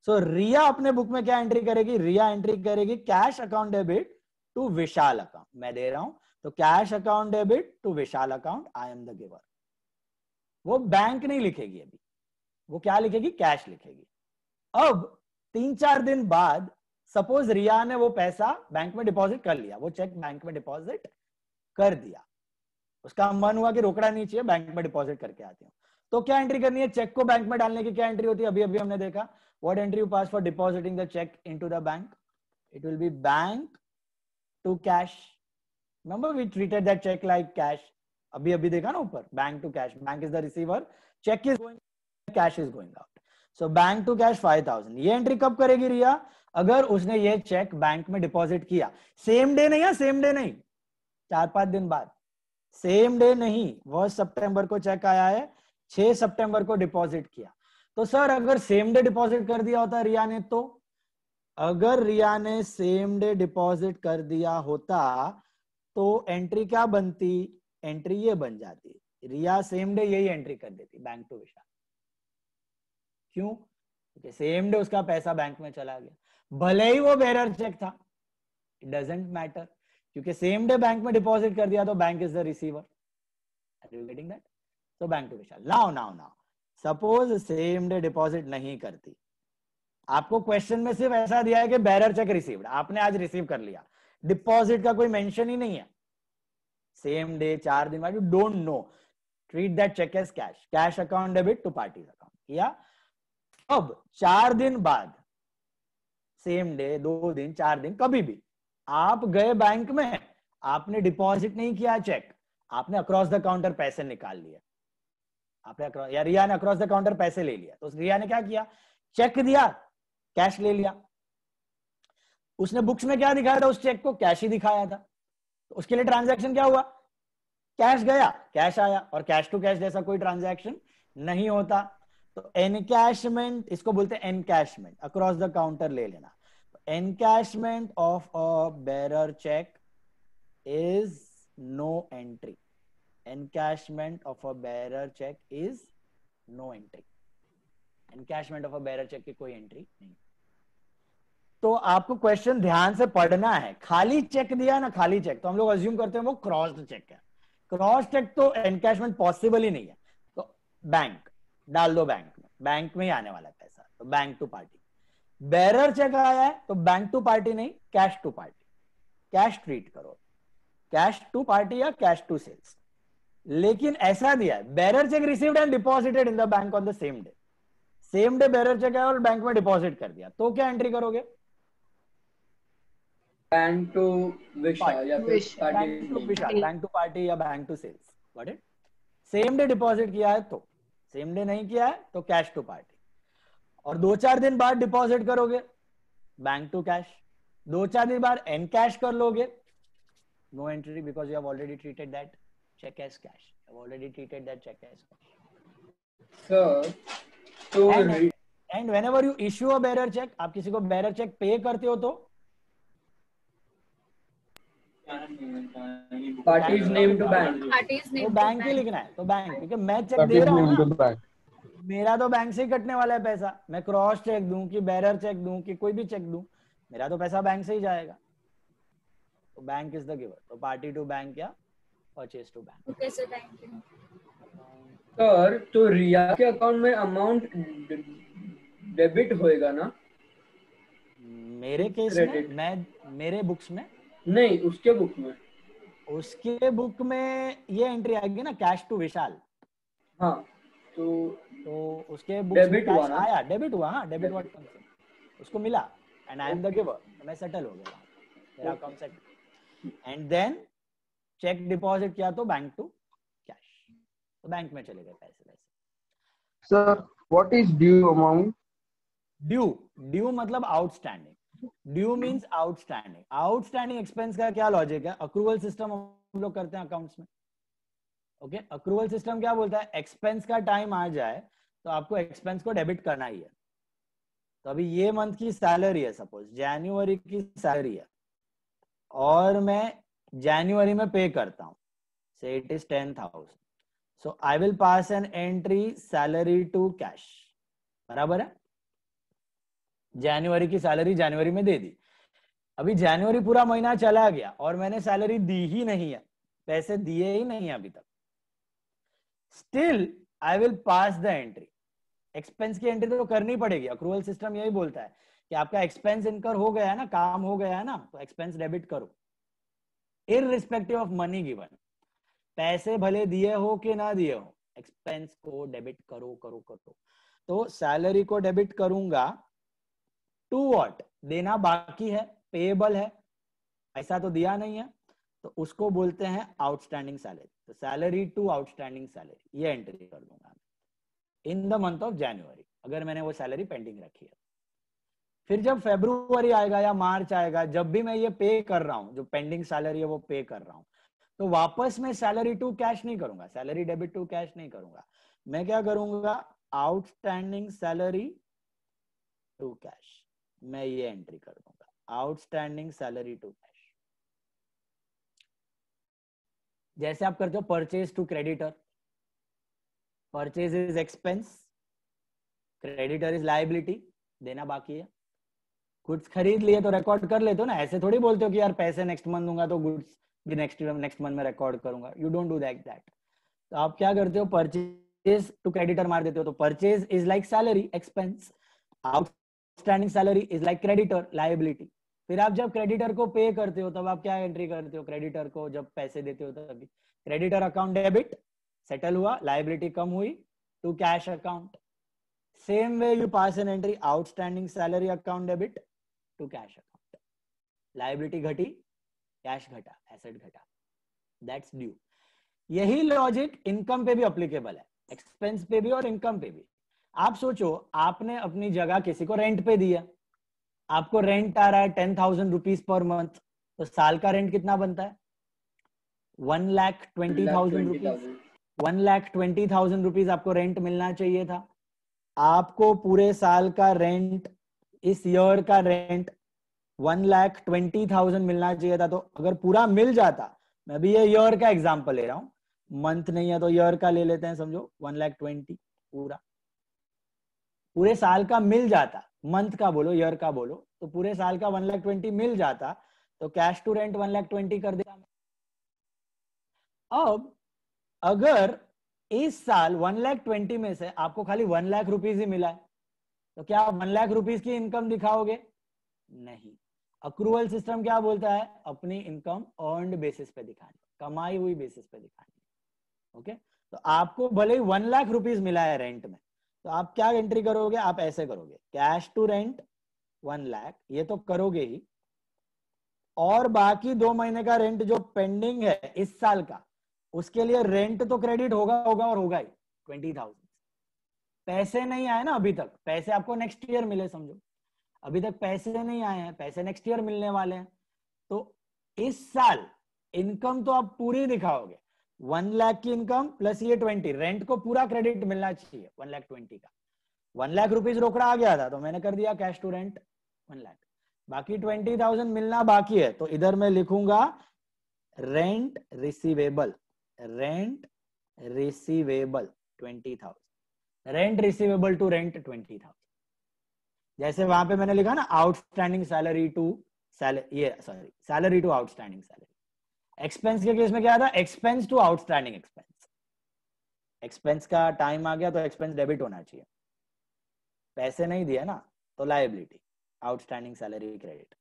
सो रिया अपने बुक में क्या एंट्री करेगी? रिया एंट्री करेगी cash account debit to Vishal account मैं दे रहा हूँ तो cash account debit to Vishal account I am the giver वो बैंक नहीं लिखेगी अभी। वो क्या लिखेगी? कैश लिखेगी। अब तीन चार दिन बाद सपोज़ रिया ने वो पैसा बैंक में डिपॉजिट कर लिया, वो चेक बैंक में डिपॉजिट कर दिया। उसका मन हुआ कि रोकड़ा नहीं चाहिए बैंक में डिपॉजिट करके आती हूँ। तो क्या एंट्री करनी है? चेक को बैंक में डालने की क्या एंट्री होती है? अभी अभी हमने देखा। What entry you pass for depositing the check into the bank? It will be bank to cash. Remember we treated that check like cash. अभी अभी देखा ना ऊपर bank to cash bank is the receiver check is going cash is going out so bank to cash five thousand ये entry कब करेगी रिया? अगर उसने ये चेक बैंक में डिपॉजिट किया सेम डे नहीं है सेम डे नहीं, चार पाँच दिन बाद सेम डे नहीं वह सितंबर को चेक आया है, छह सितंबर को डिपॉजिट किया। तो सर अगर सेम डे डिपॉजिट कर दिया होता रिया ने तो अगर रिया ने सेम डे डिपॉजिट कर दिया होता तो एंट्री क्या बनती? एंट्री ये बन जाती रिया सेम डे यही एंट्री कर देती बैंक टू विशाल क्यों? क्योंकि सेम डे उसका पैसा बैंक में चला गया। भले ही वो बेरर चेक था इट डजेंट मैटर क्योंकि सेम डे बैंक में डिपॉजिट कर दिया तो bank is the receiver are you getting that so, bank to vishal now now now suppose same day deposit नहीं करती। आपको क्वेश्चन में सिर्फ़ ऐसा दिया है कि बैरर चेक रिसीव्ड आपने आज रिसीव कर लिया। डिपॉजिट का कोई मेंशन ही नहीं है। सेम डे चार दिन बाद you don't know treat that check as cash cash account debit to party account किया अब चार दिन बाद सेम डे दो दिन, चार दिन, कभी भी, आप गए बैंक में, आपने डिपॉजिट नहीं किया चेक आपने अक्रॉस द काउंटर पैसे निकाल लिए. आपने या रिया ने अक्रॉस द काउंटर पैसे ले लिया तो रिया ने क्या किया? चेक दिया. कैश ले लिया. उसने बुक्स में क्या दिखाया था? उस चेक को कैश ही दिखाया था. तो उसके लिए ट्रांजैक्शन क्या हुआ? कैश गया कैश आया और कैश टू कैश जैसा कोई ट्रांजैक्शन नहीं होता। तो एनकैशमेंट इसको बोलते हैं एनकैशमेंट अक्रॉस द काउंटर ले लेना। Encashment of a bearer check is no entry encashment of a bearer check is no entry encashment of a bearer check की कोई एंट्री नहीं। तो आपको क्वेश्चन ध्यान से पढ़ना है। खाली चेक दिया ना खाली चेक तो हम लोग अज्यूम करते हैं वो क्रॉस्ड चेक है। क्रॉस चेक तो एनकैशमेंट पॉसिबल ही नहीं है। तो बैंक डाल दो बैंक में। बैंक में ही आने वाला पैसा। तो bank to party bearer check आया है तो बैंक टू पार्टी नहीं cash to party cash treat करो। कैश टू पार्टी या कैश टू सेल्स लेकिन ऐसा दिया है bearer check received and deposited in the bank on the same day same day bearer check आया और बैंक में डिपॉजिट कर दिया। तो क्या एंट्री करोगे? बैंक टू विशाल या फिर bank to Vishal bank to party या bank to sales got it same day deposit किया है तो. सेम डे नहीं किया है तो कैश टू पार्टी और दो चार दिन बाद डिपॉजिट करोगे. बैंक टू कैश दो चार दिन बाद एन कैश कर लोगे. No entry because you have already treated that check as cash. I've already treated that check as cash. Sir, so and, and whenever you issue a bearer check, आप किसी को bearer check pay करते हो तो parties name to bank. Parties तो name bank ही लिखना है तो बैंक ठीक है मैं चेक दे रहा हूँ मेरा तो बैंक से ही कटने वाला है पैसा मैं क्रॉस चेक दूँ कि बेरर चेक दूँ कि कोई भी चेक दूँ मेरा तो पैसा बैंक से ही जाएगा तो बैंक इज़ द गिवर तो पार्टी टू बैंक या purchase to bank. Okay, sir. Thank you. Sir तो रिया के अकाउंट में अमाउंट डेबिट होएगा ना मेरे केस में मैं मेरे बुक्स में नहीं उसके बुक में। उसके बुक में ये एंट्री आएगी ना कैश टू विशाल हाँ तो तो उसके में Debit हुआ ना? आया डेबिट हुआ हाँ डेबिट व्हाट कम्स उसको मिला and I am the giver तो मैं सेटल हो गया। मेरा settle and then cheque deposit किया तो बैंक टू कैश तो बैंक में चले गए पैसे वैसे। Sir what is due amount due due मतलब outstanding due means outstanding. Outstanding expense का क्या लॉजिक है? अक्रूवल सिस्टम हम लोग करते हैं अकाउंट्स में। ओके अक्रूवल सिस्टम क्या बोलता है? एक्सपेंस का टाइम आ जाए तो आपको एक्सपेंस को डेबिट करना ही है। तो अभी ये मंथ की सैलरी है सपोज़ जनवरी की सैलरी है। और मैं जनवरी में पे करता हूँ। Say it is ten thousand so I will pass an entry salary to cash बराबर है? जनवरी की सैलरी जनवरी में दे दी। अभी जनवरी पूरा महीना चला गया और मैंने सैलरी दी ही नहीं है। पैसे दिए ही नहीं अभी तक। Still I will pass the entry expense की एंट्री तो करनी पड़ेगी। अक्रूवल सिस्टम यही बोलता है कि आपका एक्सपेंस इनकर हो गया है ना, काम हो गया है ना तो एक्सपेंस डेबिट करो। इरिस्पेक्टिव ऑफ़ मनी गिवन पैसे भले दिए हो कि ना दिए हो एक्सपेंस को डेबिट करो करो करो। तो सैलरी को डेबिट करूँगा टू वॉट देना बाकी है, पेएबल है ऐसा तो दिया नहीं है तो उसको बोलते हैं आउटस्टैंडिंग सैलरी। तो सैलरी टू आउटस्टैंडिंग सैलरी, ये एंट्री कर दूँगा in the month of January, अगर मैंने वो सैलरी पेंडिंग रखी है। फिर जब फेब्रुवरी आएगा या मार्च आएगा, जब भी मैं ये पे कर रहा हूँ, जो पेंडिंग सैलरी है वो पे कर रहा हूँ तो वापस मैं सैलरी टू कैश नहीं करूँगा, सैलरी डेबिट टू कैश नहीं करूँगा। मैं क्या करूँगा? Outstanding salary to cash. मैं ये एंट्री कर दूँगा। आउटस्टैंडिंग सैलरी टू कैश जैसे आप करते हो purchase to creditor purchase is expense creditor is liability देना बाकी है। गुड्स खरीद लिए तो रिकॉर्ड कर लेते हो ना। ऐसे थोड़ी बोलते हो कि यार पैसे नेक्स्ट मंथ दूँगा तो गुड्स भी नेक्स्ट नेक्स्ट मंथ में रिकॉर्ड करूँगा। You don't do that that तो आप क्या करते हो? परचेज टू क्रेडिटर मार देते हो। तो purchase is like salary expense outstanding salary is like creditor liability फिर आप जब क्रेडिटर को पे करते हो, तब आप क्या एंट्री करते हो? क्रेडिटर को जब पैसे देते हो, तभी। क्रेडिटर अकाउंट डेबिट सेटल हुआ लाइबिलिटी कम हुई to cash account same way you pass an entry outstanding salary account debit to cash account liability घटी कैश घटा एसेट घटा। दैट्स ड्यू यही लॉजिक इनकम पे भी अप्लीकेबल है। एक्सपेंस पे भी और इनकम पे भी। आप सोचो आपने अपनी जगह किसी को रेंट पे दिया। आपको रेंट आ रहा है ten thousand rupees per month तो साल का रेंट कितना बनता है? One lakh twenty thousand rupees one lakh twenty thousand rupees आपको रेंट मिलना चाहिए था। आपको पूरे साल का रेंट इस ईयर का rent one lakh twenty thousand मिलना चाहिए था। तो अगर पूरा मिल जाता मैं भी ये ईयर का एग्ज़ाम्पल ले रहा हूँ। मंथ नहीं है तो ईयर का ले लेते हैं समझो वन लाख ट्वेंटी पूरा। पूरे साल का मिल जाता। मंथ का बोलो ईयर का बोलो तो पूरे साल का वन लाख ट्वेंटी मिल जाता तो cash to rent one lakh twenty कर देता। अब अगर इस साल वन लाख ट्वेंटी में से आपको खाली वन लाख रुपीज़ ही मिला है तो क्या वन लाख रुपीज़ की इनकम दिखाओगे? नहीं। अक्रूवल सिस्टम क्या बोलता है? अपनी इनकम अर्नड बेसिस पे दिखानी, कमाई हुई बेसिस पे दिखानी। ओके तो आपको भले ही वन लाख रुपीज़ मिला है रेंट में तो आप क्या एंट्री करोगे? आप ऐसे करोगे cash to rent one lakh ये तो करोगे ही। और बाकी दो महीने का रेंट जो पेंडिंग है इस साल का, उसके लिए रेंट तो क्रेडिट होगा होगा और होगा ही ट्वेंटी थाउज़ेंड पैसे नहीं आए ना अभी तक, पैसे आपको नेक्स्ट ईयर मिले, समझो। अभी तक पैसे नहीं आए हैं, पैसे नेक्स्ट ईयर मिलने वाले हैं। तो इस साल इनकम तो आप पूरी दिखाओगे वन लाख की इनकम प्लस ये ट्वेंटी रेंट को पूरा क्रेडिट मिलना चाहिए वन लाख ट्वेंटी का। वन लाख रुपीज़ रोकड़ा आ गया था तो मैंने कर दिया cash to rent one lakh बाकी ट्वेंटी थाउज़ेंड मिलना बाकी है तो इधर मैं लिखूँगा rent receivable rent receivable twenty thousand rent receivable to rent twenty thousand जैसे वहाँ पे मैंने लिखा ना आउटस्टैंडिंग सैलरी टू सैलरी ये sorry salary to outstanding salary expense के केस में क्या था? Expense to outstanding expense expense का टाइम आ गया तो एक्सपेंस डेबिट होना चाहिए। पैसे नहीं दिया ना तो liability outstanding salary credit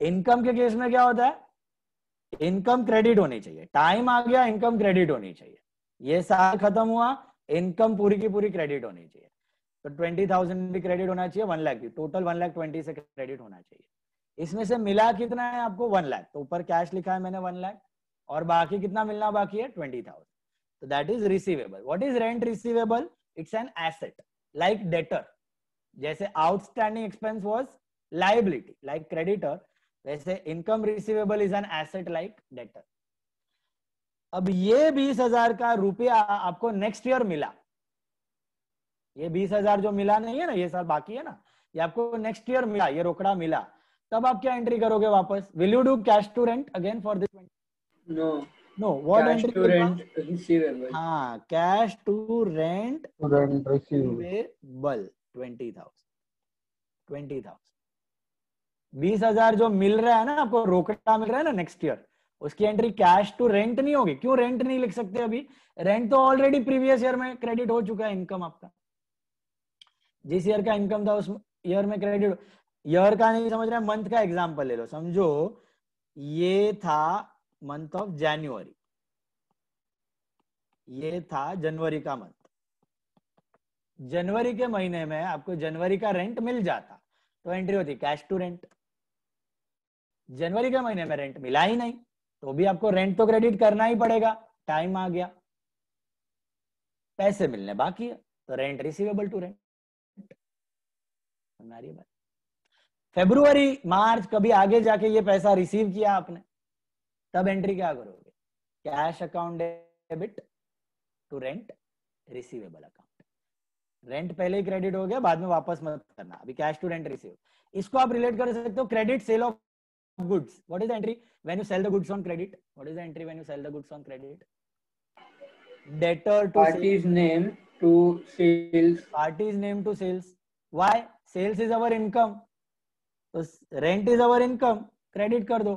income के केस में क्या होता है? इनकम क्रेडिट होनी चाहिए। टाइम आ गया इनकम क्रेडिट होनी चाहिए। ये साल खत्म हुआ इनकम पूरी की पूरी क्रेडिट होनी चाहिए। तो ट्वेंटी थाउज़ेंड भी क्रेडिट होना चाहिए वन लाख भी। टोटल वन लाख ट्वेंटी से क्रेडिट होना चाहिए। इसमें से मिला कितना है आपको? वन लाख तो ऊपर कैश लिखा है मैंने वन लाख और बाकी कितना मिलना बाकी है? ट्वेंटी थाउज़ेंड तो that is receivable what is rent receivable it's an asset like debtor जैसे outstanding expense was liability like creditor वैसे income receivable is an asset like debtor अब ये बीस हज़ार का रुपया आपको नेक्स्ट ईयर मिला। ये बीस हज़ार जो मिला नहीं है ना, ये साल बाकी है ना, ये आपको नेक्स्ट ईयर मिला, ये रोकड़ा मिला। तब आप क्या एंट्री करोगे वापस? Will you do cash to rent again for this no no what entry to rent receivable हाँ cash to rent Rent receivable. Receivable twenty thousand twenty thousand बीस हज़ार जो मिल रहा है ना आपको रोकड़ा मिल रहा है ना नेक्स्ट ईयर उसकी एंट्री कैश टू रेंट नहीं होगी। क्यों रेंट नहीं लिख सकते अभी? रेंट तो ऑलरेडी प्रीवियस ईयर में क्रेडिट हो चुका है इनकम आपका। जिस ईयर का इनकम था उस ईयर में क्रेडिट ईयर का नहीं समझ रहे मंथ का एग्ज़ाम्पल ले लो। समझो, ये था मंथ ऑफ़ जनवरी ये था जनवरी का मंथ जनवरी के महीने में आपको जनवरी का रेंट मिल जाता। तो एंट्री होती कैश टू रेंट जनवरी के महीने में रेंट मिला ही नहीं तो भी आपको रेंट तो क्रेडिट करना ही पड़ेगा। टाइम आ गया। पैसे मिलने बाकी है तो रेंट रिसीवेबल टू रेंट बात? फेब्रुवरी मार्च कभी आगे जाके ये पैसा रिसीव किया आपने तब एंट्री क्या करोगे? Cash account debit to rent receivable account. Rent पहले ही क्रेडिट हो गया बाद में वापस मत करना अभी कैश टू रेंट रिसीव। इसको आप रिलेट कर सकते हो credit sale of goods. What is the entry when you sell the goods on credit what is the entry when you sell the goods on credit debtor to party's name to sales party's name to sales why sales is our income तो rent is our income credit कर दो।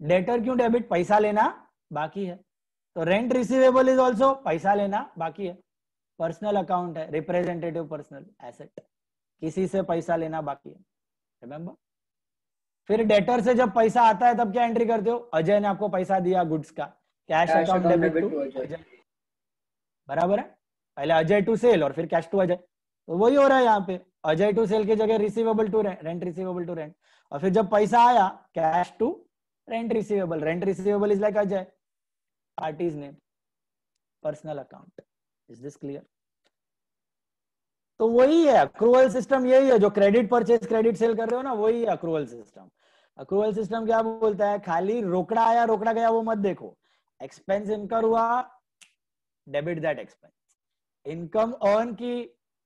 Debtor क्यों debit पैसा लेना बाकी है। तो rent receivable is also पैसा लेना बाकी है। पर्सनल अकाउंट है रिप्रेजेंटेटिव पर्सनल एसेट किसी से पैसा लेना बाकी है। रिमेम्बर फिर डेटर से जब पैसा आता है तब क्या एंट्री करते हो? अजय ने आपको पैसा दिया गुड्स का। Cash account debit to Ajay. Ajay. बराबर है? पहले अजय टू सेल और फिर कैश टू अजय। तो वही हो रहा है यहाँ पे। अजय टू सेल की जगह receivable to rent receivable to rent और फिर जब पैसा आया cash to rent receivable rent receivable is like Ajay. Party's name personal account is this clear तो वही है अक्रूवल सिस्टम यही है, जो क्रेडिट परचेज क्रेडिट सेल कर रहे हो ना, वही है अक्रूवल सिस्टम अक्रूवल सिस्टम क्या बोलता है? खाली रोकड़ा आया, रोकड़ा गया, वो मत देखो. एक्सपेंस इनकर हुआ debit that expense income earn की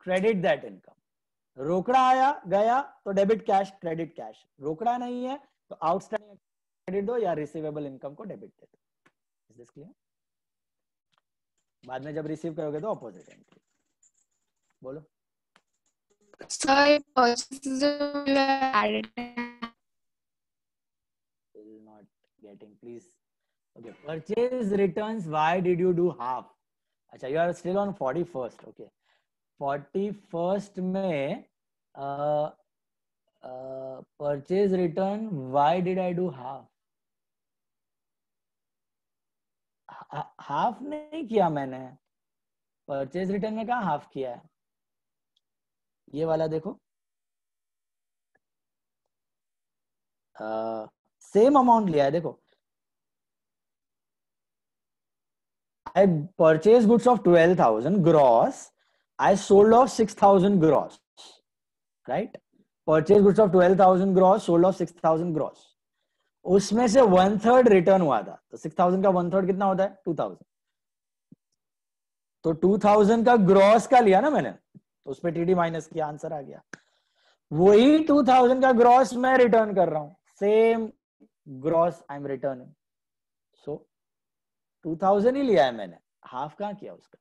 क्रेडिट दैट इनकम रोकड़ा आया गया तो डेबिट कैश क्रेडिट कैश। रोकड़ा नहीं है तो आउटस्टैंडिंग क्रेडिट दो या रिसीवेबल इनकम को डेबिट दे दो। बाद में जब रिसीव करोगे तो अपोजिट एंट्री बोलो। Not getting please okay purchase return अच्छा you are still on forty first okay forty first में purchase return why did I do half half नहीं किया मैंने। परचेज रिटर्न में कहा हाफ़ किया है? ये वाला देखो। सेम uh, अमाउंट लिया है देखो। I purchase goods of twelve thousand gross I sold of six thousand gross 6,000 gross. Right? Purchased goods of 12,000 gross, sold off 6,000 gross. उसमें से वन थर्ड रिटर्न हुआ था तो 6,000 का वन थर्ड कितना होता है 2,000. तो 2,000 का ग्रॉस का लिया ना मैंने तो उस पर टीडी माइनस किया आंसर आ गया वही 2000 का ग्रॉस मैं रिटर्न कर रहा हूँ same gross I am returning so 2000 ही लिया है मैंने हाफ़ कहाँ किया उसका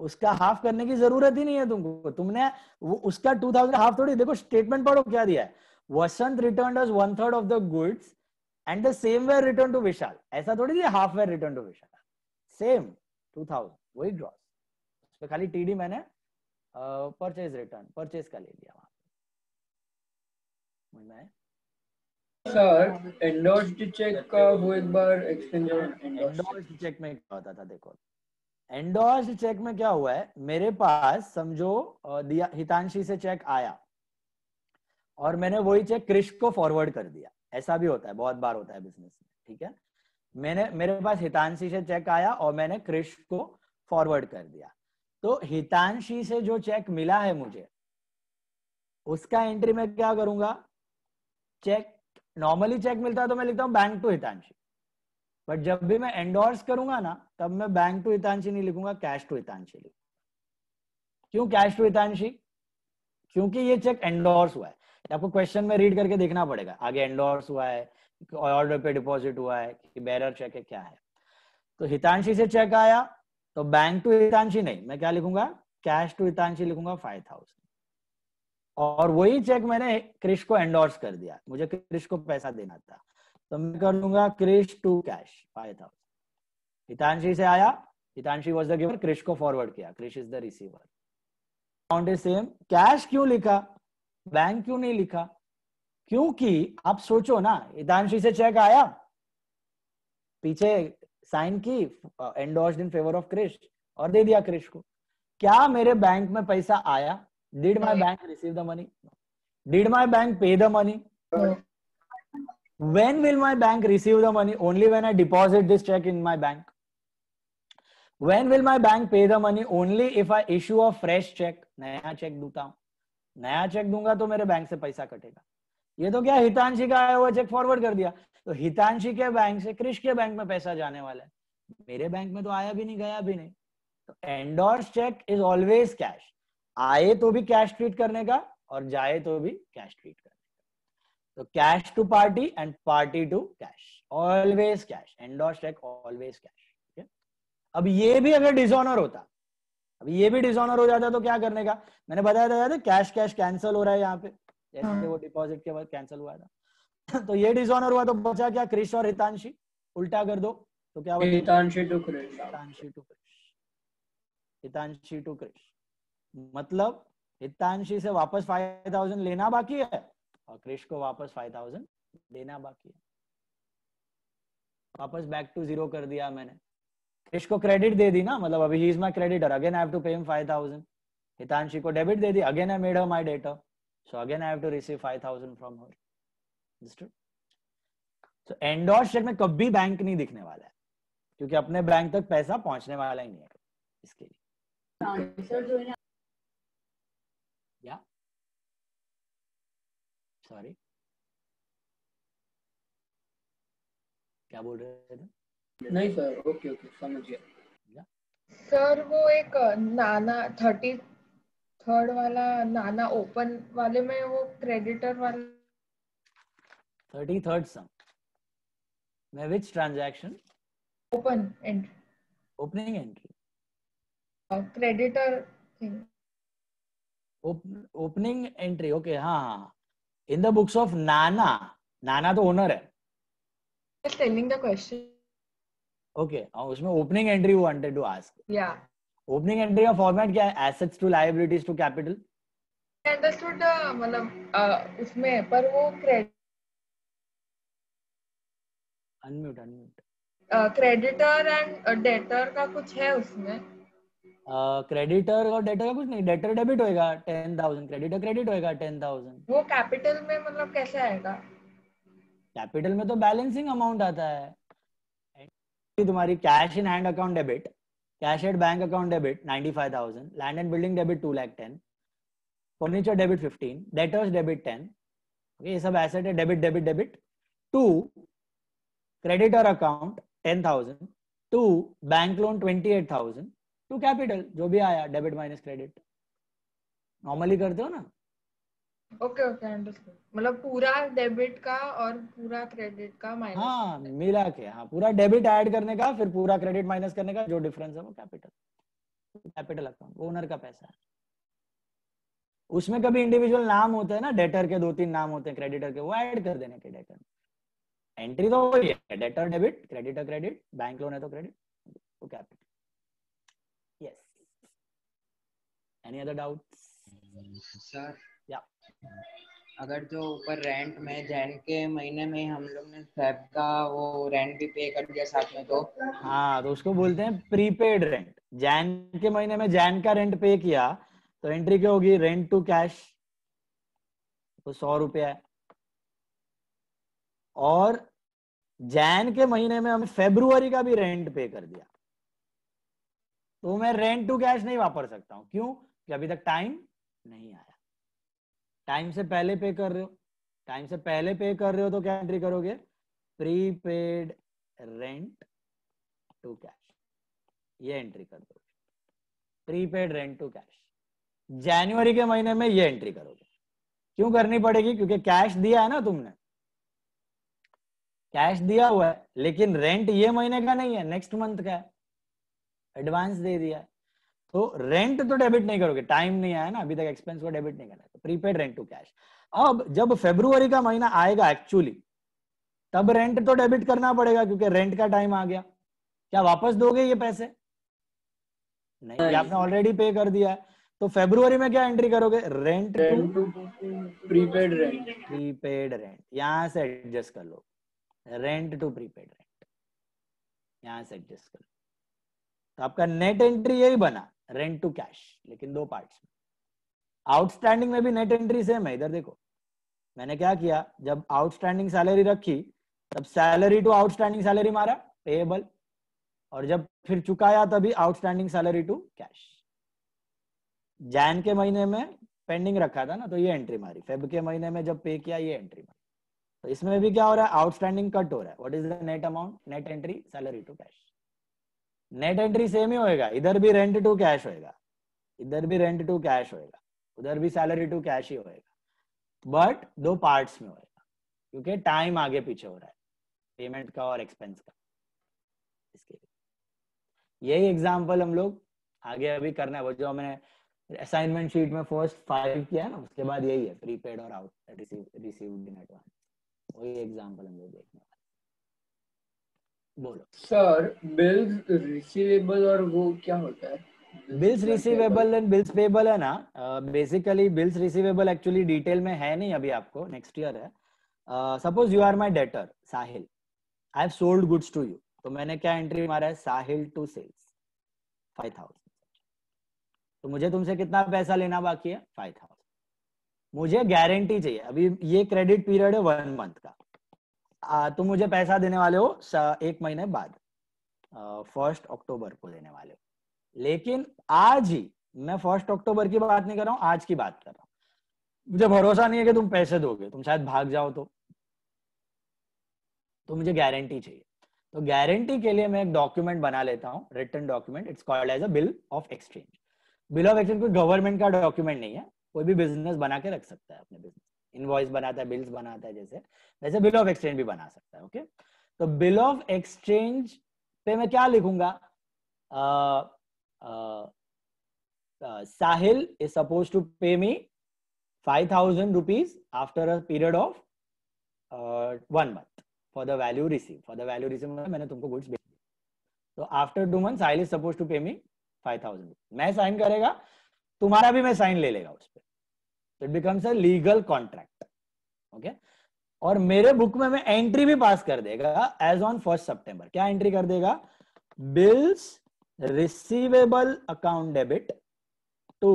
उसका हाफ़ करने की ज़रूरत ही नहीं है तुमको। तुमने वो उसका 2000 हाफ़ थोड़ी देखो स्टेटमेंट पढ़ो क्या दिया है? Vasant return as one third of the goods and the same were return to Vishal ऐसा थोड़ी दिया half were return to Vishal same 2000 वही ग्रॉस तो खाली टीडी मैंने परचेज रिटर्न परचेज का ले लिया वहाँ सर एंडोर्स्ड चेक का वो एक बार एंडोर्स्ड एंडोर्स्ड चेक में क्या होता था देखो। एंडोर्स्ड चेक में क्या हुआ है? मेरे पास, समझो दिया, हितांशी से चेक आया। और मैंने वही चेक क्रिश को फॉरवर्ड कर दिया। ऐसा भी होता है, बहुत बार होता है बिज़नेस में, ठीक है? मैंने, मेरे पास हितांशी से चेक आया और मैंने क्रिश को फॉरवर्ड कर दिया। तो हितांशी से जो चेक मिला है मुझे, उसका एंट्री में क्या करूँगा? चेक नॉर्मली चेक मिलता है तो मैं लिखता हूँ बैंक टू हितांशी। बट जब भी मैं एंडोर्स करूँगा ना, तब मैं बैंक टू हितांशी नहीं लिखूँगा कैश टू हितांशी लिखूँगा। क्यों कैश टू हितांशी? क्योंकि ये चेक एंडोर्स हुआ है। आपको क्वेश्चन में रीड करके देखना पड़ेगा। आगे एंडोर्स हुआ है ऑर्डर पे डिपॉजिट हुआ है, कि बेरर चेक है, क्या है। तो हितांशी से चेक आया तो बैंक टू हितांशी नहीं। मैं क्या लिखूँगा? कैश टू हितांशी लिखूँगा फाइव थाउज़ेंड और वही चेक मैंने क्रिश को एंडोर्स कर दिया। मुझे क्रिश को पैसा देना था। तो मैं कर लूँगा Krish to cash five thousand Hitanshi से आया Hitanshi was the giver Krish को फॉरवर्ड किया Krish is the receiver amount is same cash क्यों लिखा? बैंक क्यों नहीं लिखा? क्योंकि आप सोचो ना हितांशी से चेक आया। पीछे साइन की endorsed in favour of Krish और दे दिया क्रिश को। क्या मेरे बैंक में पैसा आया? Did my bank receive the money did my bank pay the money when will my bank receive the money? Only when i deposit this check in my bank. When will my bank pay the money? Only if i issue a fresh check. नया cheque दूता नया check दूँगा तो मेरे bank से पैसा कटेगा। ये तो क्या हितांशी का आया हुआ चेक फॉरवर्ड कर दिया? तो हितांशी के बैंक से क्रिश के बैंक में पैसा जाने वाला है। मेरे बैंक में तो आया भी नहीं, गया भी नहीं। तो endorse cheque is always cash आए तो भी कैश ट्रीट करने का और जाए तो भी कैश ट्रीट करने तो cash to party and party to cash always cash endorse cheque always cash अब ये भी अगर डिसऑनर होता अब ये भी डिसऑनर हो जाता तो क्या करने का? मैंने बताया था है कैश कैश कैंसिल हो रहा है यहाँ पे। जैसे हाँ। वो डिपॉजिट के बाद कैंसिल हुआ था। तो ये डिसऑनर हुआ तो बचा क्या? क्रिश और हितांशी उल्टा कर दो। तो क्या Hitanshi to Krish Hitanshi to Krish Hitanshi to Krish मतलब हितांशी से वापस फाइव थाउज़ेंड लेना बाकी है? और क्रिश को वापस फाइव थाउज़ेंड देना बाकी है। वापस बैक टू ज़ीरो कर दिया मैंने। क्रिश को क्रेडिट दे दी ना मतलब अभी ही is my creditor again I have to pay him five thousand Hitanshi को डेबिट दे दी again I made her my debtor so again I have to receive five thousand from her understood तो endorse cheque में कभी bank नहीं दिखने वाला है, क्योंकि अपने बैंक तक पैसा पहुँचने वाला ही नहीं है इसके लिए या सॉरी क्या बोल रहे थे? नहीं सर ओके ओके समझ गया। सर वो एक नाना थर्टी थर्ड वाला नाना ओपन वाले में वो क्रेडिटर वाला थर्टी थर्ड सम में which transaction open entry opening entry creditor thing opening entry okay हाँ हाँ। इन द बुक्स ऑफ़ नाना नाना तो ओनर है। टेलिंग द क्वेश्चन ओके उसमें opening entry wanted to ask या ओपनिंग एंट्री का format क्या है? Assets to liabilities to capital understood मतलब अ, उसमें पर वो credit unmute unmute creditor and debtor का कुछ है उसमें? क्रेडिटर और डेटर का कुछ नहीं डेटर डेबिट होएगा टेन थाउज़ेंड क्रेडिटर क्रेडिट होएगा टेन थाउज़ेंड। वो कैपिटल में मतलब कैसे आएगा? कैपिटल में तो बैलेंसिंग अमाउंट आता है। तुम्हारी cash in hand account debit cash at bank account debit 95000 land and building debit 2 lakh 10 furniture debit 15 debtors debit 10 okay ये सब एसेट है debit debit debit. To creditor account 10000 to bank loan 28000 to capital जो भी आया debit minus credit. Normally करते हो ना? Okay okay understood मतलब पूरा डेबिट का और पूरा क्रेडिट का माइनस हाँ मिला के हाँ पूरा डेबिट ऐड करने का फिर पूरा क्रेडिट माइनस करने का जो डिफरेंस है वो कैपिटल कैपिटल अकाउंट ओनर का पैसा है। उसमें कभी इंडिविजुअल नाम होते हैं ना डेटर के दो तीन नाम होते हैं क्रेडिटर के वो ऐड कर देने के डेटर एंट्री तो वही है debtor debit creditor credit bank loan है तो क्रेडिट वो capital yes any other doubt Sir. Yeah. अगर जो ऊपर रेंट में जैन के महीने में हम लोग ने फेब का वो रेंट भी पे कर दिया साथ में तो? हाँ तो उसको बोलते हैं प्रीपेड रेंट जैन के महीने में जैन का रेंट पे किया तो एंट्री क्या होगी? रेंट टू कैश तो सौ रुपया है। और जैन के महीने में हम फेब्रुवरी का भी रेंट पे कर दिया। तो मैं रेंट टू कैश नहीं वापर सकता हूँ। क्यों? कि अभी तक टाइम नहीं आया। टाइम से पहले पे कर रहे हो। टाइम से पहले पे कर रहे हो तो क्या एंट्री करोगे? प्रीपेड रेंट टू कैश ये एंट्री कर दोगे। प्रीपेड रेंट टू कैश जनवरी के महीने में ये एंट्री करोगे। क्यों करनी पड़ेगी? क्योंकि कैश दिया है ना तुमने। कैश दिया हुआ है, लेकिन रेंट ये महीने का नहीं है नेक्स्ट मंथ का है। एडवांस दे दिया। तो रेंट तो डेबिट नहीं करोगे। टाइम नहीं आया ना अभी तक एक्सपेंस को डेबिट नहीं करना तो प्रीपेड रेंट टू कैश अब जब फेब्रुवरी का महीना आएगा एक्चुअली तब रेंट तो डेबिट करना पड़ेगा क्योंकि रेंट का टाइम आ गया। क्या वापस दोगे ये पैसे? नहीं ये आपने ऑलरेडी पे कर दिया है। तो फेब्रुवरी में क्या एंट्री करोगे? Rent to prepaid rent prepaid rent यहाँ से एडजस्ट कर लो। रेंट टू प्रीपेड रेंट यहाँ से एडजस्ट कर लो। तो आपका नेट एंट्री यही बना। रेंट टू कैश लेकिन दो पार्ट्स में। आउटस्टैंडिंग में भी नेट एंट्री सेम है, इधर देखो। मैंने क्या किया, जब आउटस्टैंडिंग सैलरी रखी, तब सैलरी टू आउटस्टैंडिंग सैलरी मारा पेएबल और जब फिर चुकाया, तभी outstanding salary to cash Jain के महीने में पेंडिंग रखा था ना तो ये एंट्री मारी। फेब के महीने में जब पे किया, ये एंट्री मारी। तो इसमें भी क्या हो रहा है? आउटस्टैंडिंग कट हो रहा है। What is the net amount net entry salary to cash net entry same ही होएगा। इधर भी रेंट टू कैश होएगा। इधर भी रेंट टू कैश होएगा। उधर भी सैलरी टू कैश ही होएगा। बट दो पार्ट्स में होएगा। क्योंकि टाइम आगे पीछे हो रहा है। पेमेंट का और एक्सपेंस का। इसके लिए। यही एग्ज़ाम्पल हम लोग आगे अभी करना है। वो जो हमने असाइनमेंट शीट में फ़र्स्ट फाइव किया है ना, उसके बाद यही है। प्रीपेड और out receive received in advance वही एग्जांपल हम लोग देखने बोलो। सर बिल्स रिसीवेबल और वो क्या होता है? Bills receivable and bills payable है ना? Basically bills receivable actually detail में है नहीं अभी आपको नेक्स्ट ईयर है। Suppose you are my debtor Sahil. I have sold goods to you तो मैंने क्या एंट्री मारा है? Sahil to sales five thousand तो मुझे तुमसे कितना पैसा लेना बाकी है? फाइव थाउज़ेंड मुझे गारंटी चाहिए। अभी ये क्रेडिट पीरियड है वन मंथ का। तुम मुझे पैसा देने वाले हो एक महीने बाद। फ़र्स्ट अक्टूबर को देने वाले हो। लेकिन आज ही मैं फ़र्स्ट अक्टूबर की बात नहीं कर रहा हूँ, आज की बात कर रहा हूँ। मुझे भरोसा नहीं है कि तुम पैसे दोगे, तुम शायद भाग जाओ तो। तो मुझे गारंटी चाहिए। तो गारंटी के लिए मैं एक डॉक्यूमेंट बना लेता हूँ return document it's called as a bill of exchange bill of exchange कोई गवर्नमेंट का डॉक्यूमेंट नहीं है, कोई भी बिज़नेस बना के रख सकता है अपने बिज़नेस इनवॉइस बनाता है बिल्स बनाता है जैसे, वैसे बिल ऑफ़ एक्सचेंज भी बना सकता है ओके तो बिल ऑफ़ एक्सचेंज पे मैं क्या लिखूँगा? साहिल is suppose to pay me five thousand rupees after a period of one month for the value receive for the value receive मैंने तुमको गुड्स भेज दिया। तो after two month Sahil is suppose to pay me five thousand मैं sign करेगा, तुम्हारा भी मैं साइन ले लेगा उस पर it becomes a legal contract okay और मेरे बुक में मैं एंट्री भी पास कर देगा एज ऑन फ़र्स्ट सितंबर क्या एंट्री कर देगा? Bills receivable account debit to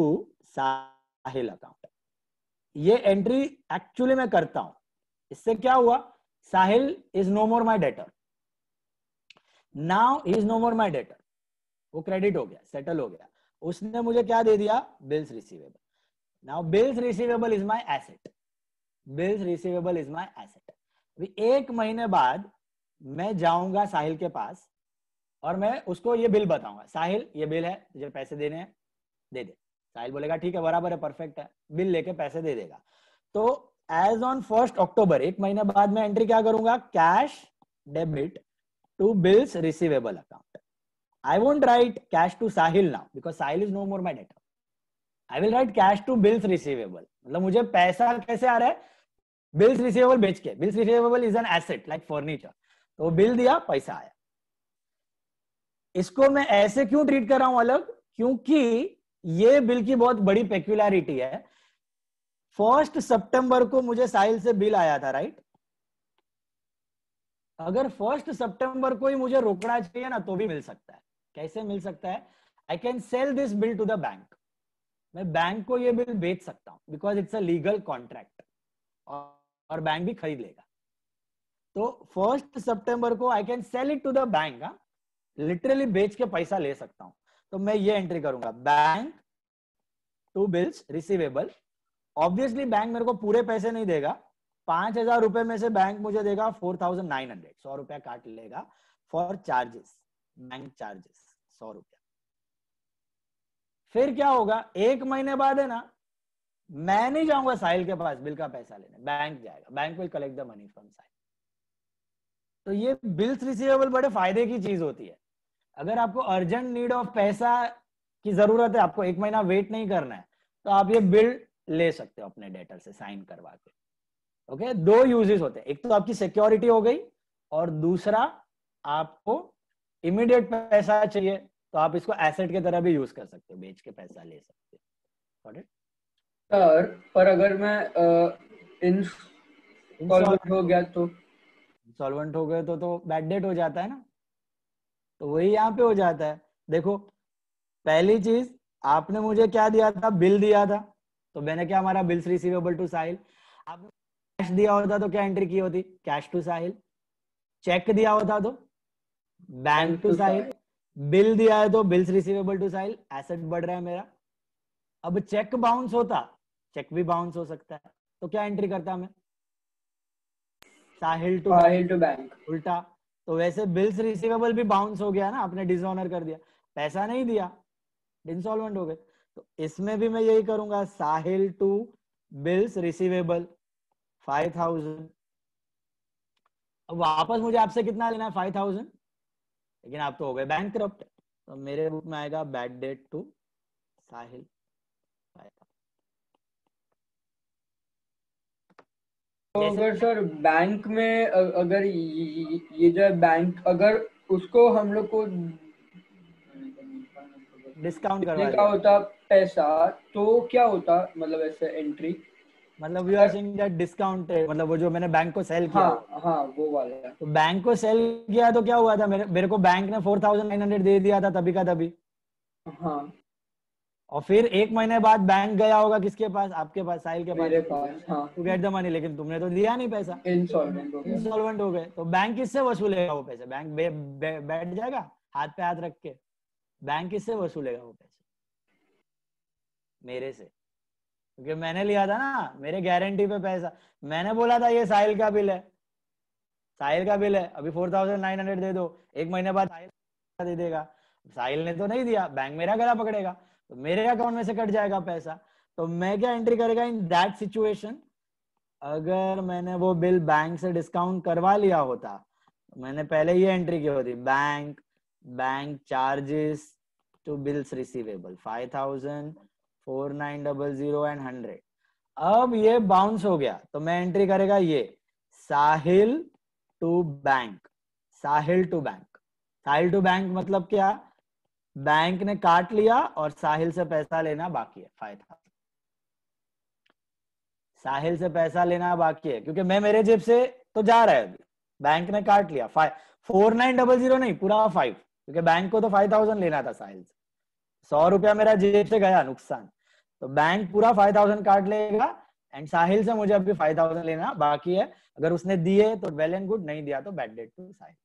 Sahil account ये एंट्री एक्चुअली मैं करता हूँ। इससे क्या हुआ? Sahil is no more my debtor now is no more my debtor वो क्रेडिट हो गया सेटल हो गया। उसने मुझे क्या दे दिया? Bills receivable now bills receivable is my asset bills receivable is my asset अभी एक महीने बाद मैं जाऊँगा साहिल के पास और मैं उसको ये बिल बताऊँगा। साहिल, ये बिल है तुझे पैसे देने हैं, दे दे। साहिल बोलेगा, ठीक है, बराबर है परफेक्ट है। बिल लेके पैसे दे देगा। तो एज ऑन फ़र्स्ट अक्टूबर एक महीने बाद मैं एंट्री क्या करूँगा? Cash debit to bills receivable account I won't write cash to Sahil now because Sahil is no more my debtor. I will write cash to bills receivable. मतलब मुझे पैसा कैसे आ रहा है? बिल्स रिसीवेबल बेच के। Bills receivable is an asset like furniture तो bill दिया, पैसा आया। इसको मैं ऐसे क्यों ट्रीट कर रहा हूँ अलग? क्योंकि ये बिल की बहुत बड़ी पेक्युलरिटी है। फ़र्स्ट सितंबर को मुझे साहिल से बिल आया था राइट अगर फ़र्स्ट सितंबर को ही मुझे रोकना चाहिए ना तो भी मिल सकता है। कैसे मिल सकता है? I can sell this bill to the bank मैं बैंक को ये बिल बेच सकता हूँ because it's a legal contract और बैंक भी खरीद लेगा। तो फ़र्स्ट सितंबर को I can sell it to the bank literally बेच के पैसा ले सकता हूँ। तो मैं ये एंट्री करूँगा bank to bills receivable obviously bank मेरे को पूरे पैसे नहीं देगा। पाँच हज़ार रुपए में से बैंक मुझे देगा फोर थाउज़ेंड नाइन हंड्रेड सौ रुपया काट लेगा। फॉर चार्जेस बैंक चार्जेस सौ रुपया। फिर क्या होगा? एक महीने बाद है ना, मैं नहीं जाऊँगा साहिल के पास बिल का पैसा लेने। बैंक जाएगा। Bank will collect the money from Sahil. तो ये बिल्स रिसीवेबल बड़े फ़ायदे की चीज़ होती है। अगर आपको अर्जेंट नीड ऑफ़ पैसा की ज़रूरत है, आपको एक महीना वेट नहीं करना है तो आप ये बिल ले सकते हो अपने डेटर से साइन करवा के। ओके दो यूजेस होते हैं। एक तो आपकी सिक्योरिटी हो गई और दूसरा आपको इमीडिएट पैसा चाहिए। तो आप इसको एसेट की तरह भी यूज़ कर सकते हो बेच के पैसा ले सकते हो। सर पर अगर मैं इंसॉल्वेंट हो गया तो? इंसॉल्वेंट हो गए तो तो बैड डेट हो जाता है ना? तो वही यहाँ पे हो जाता है। देखो पहली चीज़ आपने मुझे क्या दिया था? बिल दिया था। तो मैंने क्या हमारा बिल्स रिसीवेबल टू साहिल आपने कैश दिया होता तो क्या एंट्री की होती? कैश टू साहिल चेक दिया होता तो? बैंक टू साहिल बिल दिया है तो bills receivable to Sahil asset बढ़ रहा है मेरा। अब चेक बाउंस होता चेक भी बाउंस हो सकता है। तो क्या एंट्री करता मैं? Sahil to Sahil to bank उल्टा। तो वैसे बिल्स रिसीवेबल भी बाउंस हो गया ना आपने डिसऑनर कर दिया। पैसा नहीं दिया इंसॉल्वेंट हो गए। तो इसमें भी मैं यही करूँगा Sahil to bills receivable five thousand अब वापस मुझे आपसे कितना लेना है फाइव थाउज़ेंड लेकिन आप तो हो गए बैंक तो मेरे बुक में आएगा बैड डेट टू साहिल. तो अगर सर बैंक में अगर ये जो बैंक अगर उसको हम लोग को डिस्काउंट करवा का होता पैसा तो क्या होता मतलब ऐसे एंट्री मतलब you are saying that discounted मतलब वो जो मैंने बैंक को सेल किया। हाँ हाँ वो वाला। तो बैंक को सेल किया तो क्या हुआ था? मेरे मेरे को बैंक ने फोर थाउज़ेंड नाइन हंड्रेड दे दिया था तभी का तभी। हाँ। और फिर एक महीने बाद बैंक गया होगा किसके पास? आपके पास साहिल के पास। मेरे पास हाँ। टू गेट द मनी लेकिन तुमने तो दिया नहीं पैसा। इंसॉल्वेंट हो गए इंसॉल्वेंट हो गए। तो बैंक किससे वसूलेगा वो पैसे? बैंक बे, बे, बैठ जाएगा? हाथ पे हाथ रख के। बैंक किससे वसूलेगा वो पैसे? मेरे से। क्योंकि मैंने लिया था ना, मेरे गारंटी पे पैसा। मैंने बोला था, ये साहिल का बिल है। साहिल का बिल है। अभी फोर थाउज़ेंड नाइन हंड्रेड दे दो। एक महीने बाद साहिल दे देगा। साहिल ने तो नहीं दिया। बैंक मेरा गला पकड़ेगा। तो मेरे अकाउंट में से कट जाएगा पैसा। तो मैं क्या एंट्री करेगा इन दैट सिचुएशन अगर मैंने वो बिल बैंक से डिस्काउंट करवा लिया होता तो मैंने पहले ये एंट्री की होती। Bank bank charges to bills receivable five thousand four nine double zero and hundred. अब ये बाउंस हो गया तो मैं एंट्री करेगा ये, Sahil to bank Sahil to bank Sahil to bank मतलब क्या? बैंक ने काट लिया और साहिल से पैसा लेना बाकी है फाइव थाउज़ेंड साहिल से पैसा लेना बाकी है, क्योंकि मैं मेरे जेब से तो जा रहा है अभी। बैंक ने काट लिया five four nine double zero नहीं, पूरा फाइव क्योंकि बैंक को तो फाइव थाउज़ेंड लेना था साहिल से। सौ रुपया मेरा जेब से गया, नुकसान। तो बैंक पूरा फाइव थाउज़ेंड काट लेगा एंड साहिल से मुझे अभी फाइव थाउज़ेंड लेना बाकी है। अगर उसने दिए तो वेल एंड गुड नहीं दिया तो बैड डेट टू साहिल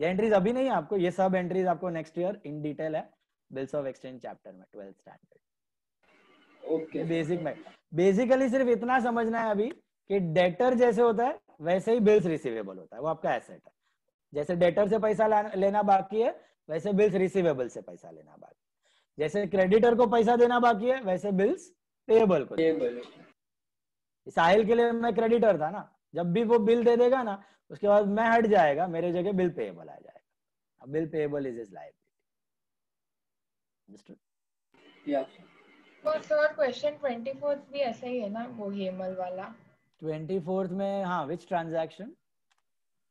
ये एंट्रीज अभी नहीं है आपको ये सब एंट्रीज आपको नेक्स्ट ईयर इन डिटेल है बिल्स ऑफ़ एक्सचेंज चैप्टर में ट्वेल्थ स्टैंडर्ड ओके बेसिक में। बेसिकली सिर्फ़ इतना समझना है अभी कि डेटर जैसे होता है वैसे ही बिल्स रिसीवेबल होता है। वो आपका एसेट है। जैसे डेटर से पैसा लेना बाकी है वैसे बिल्स रिसीवेबल से पैसा लेना बाकी जैसे क्रेडिटर को पैसा देना बाकी है वैसे बिल्स पेएबल को। पेएबल साहिल के लिए मैं क्रेडिटर था ना जब भी वो बिल दे देगा ना उसके बाद मैं हट जाएगा मेरे जगह बिल पेएबल आ जाएगा। अब bill payable is is liability या सर क्वेश्चन 24 भी ऐसा ही है ना वो हेमल वाला? 24th में हाँ विच ट्रांजैक्शन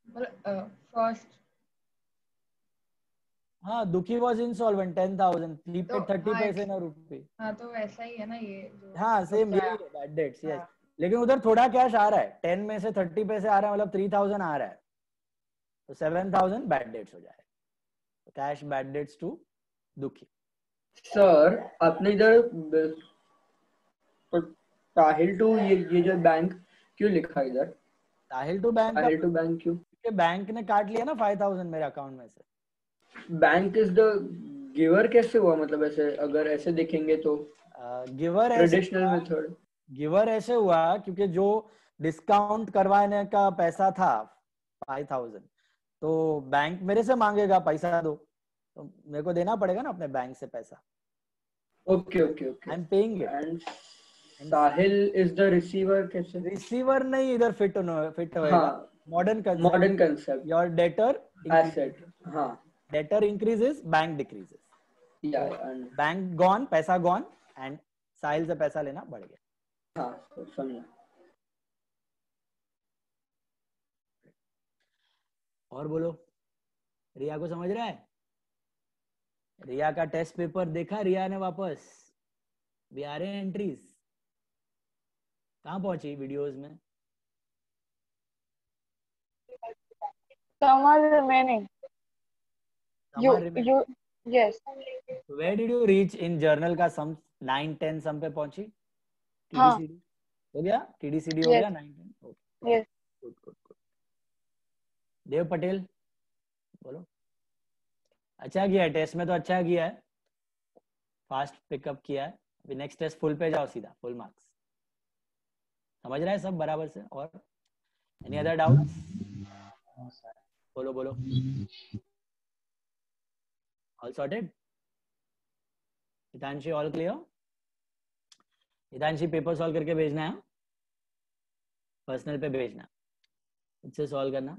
फ़र्स्ट हाँ दुखी was insolvent ten thousand prepaid तो थर्टी पैसे ना रुपए हाँ तो वैसा ही है ना ये जो हाँ सेम बैड डेट्स यस हाँ। लेकिन उधर थोड़ा कैश आ रहा है टेन में से थर्टी पैसे आ रहा है मतलब थ्री थाउज़ेंड आ रहा है। तो सेवन थाउज़ेंड बैड डेट्स हो जाएगा कैश बैड डेट्स टू दुखी सर आपने इधर ताहिल टू ये ये जो बैंक क्यों लिखा इधर? Sahil to bank Tahil to bank क्यों? बैंक ने काट लिया ना फाइव थाउज़ेंड मेरे अकाउंट में से। बैंक इज़ द गिवर कैसे हुआ? मतलब ऐसे अगर ऐसे देखेंगे तो गिवर ट्रेडिशनल मेथड गिवर ऐसे हुआ क्योंकि जो डिस्काउंट करवाने का पैसा था फाइव थाउज़ेंड तो बैंक मेरे से मांगेगा पैसा दो। तो मेरे को देना पड़ेगा ना अपने बैंक से पैसा। Okay okay okay I am paying it and Sahil is the receiver कैसे? रिसीवर नहीं इधर फिट फिट होएगा। Modern modern concept your debtor asset हाँ। डेटर इंक्रीजेस बैंक डिक्रीजेस या and बैंक गॉन पैसा गॉन एंड साहिल से पैसा लेना बढ़ गया। हाँ तो समझा। और बोलो रिया को समझ रहा है? रिया का टेस्ट पेपर देखा रिया ने वापस? भी आ रहे एंट्रीज कहाँ पहुँची वीडियोस में? are remaining. You, you, yes. Where did you reach in journal का सम 9 10 सम पे पहुँची? हाँ। TDCD हो। गया? टीडीसीडी हो. गया? 9 10 okay Yes. Good good good Dev Patel बोलो। अच्छा किया है टेस्ट में तो अच्छा किया है। फास्ट पिकअप किया है। अभी नेक्स्ट टेस्ट फुल पे जाओ सीधा फुल मार्क्स समझ रहा है सब बराबर से? और? एनी अदर डाउट बोलो बोलो। All sorted Hitanshi all clear Hitanshi paper solve करके भेजना है। पर्सनल पे भेजना इससे सॉल्व करना।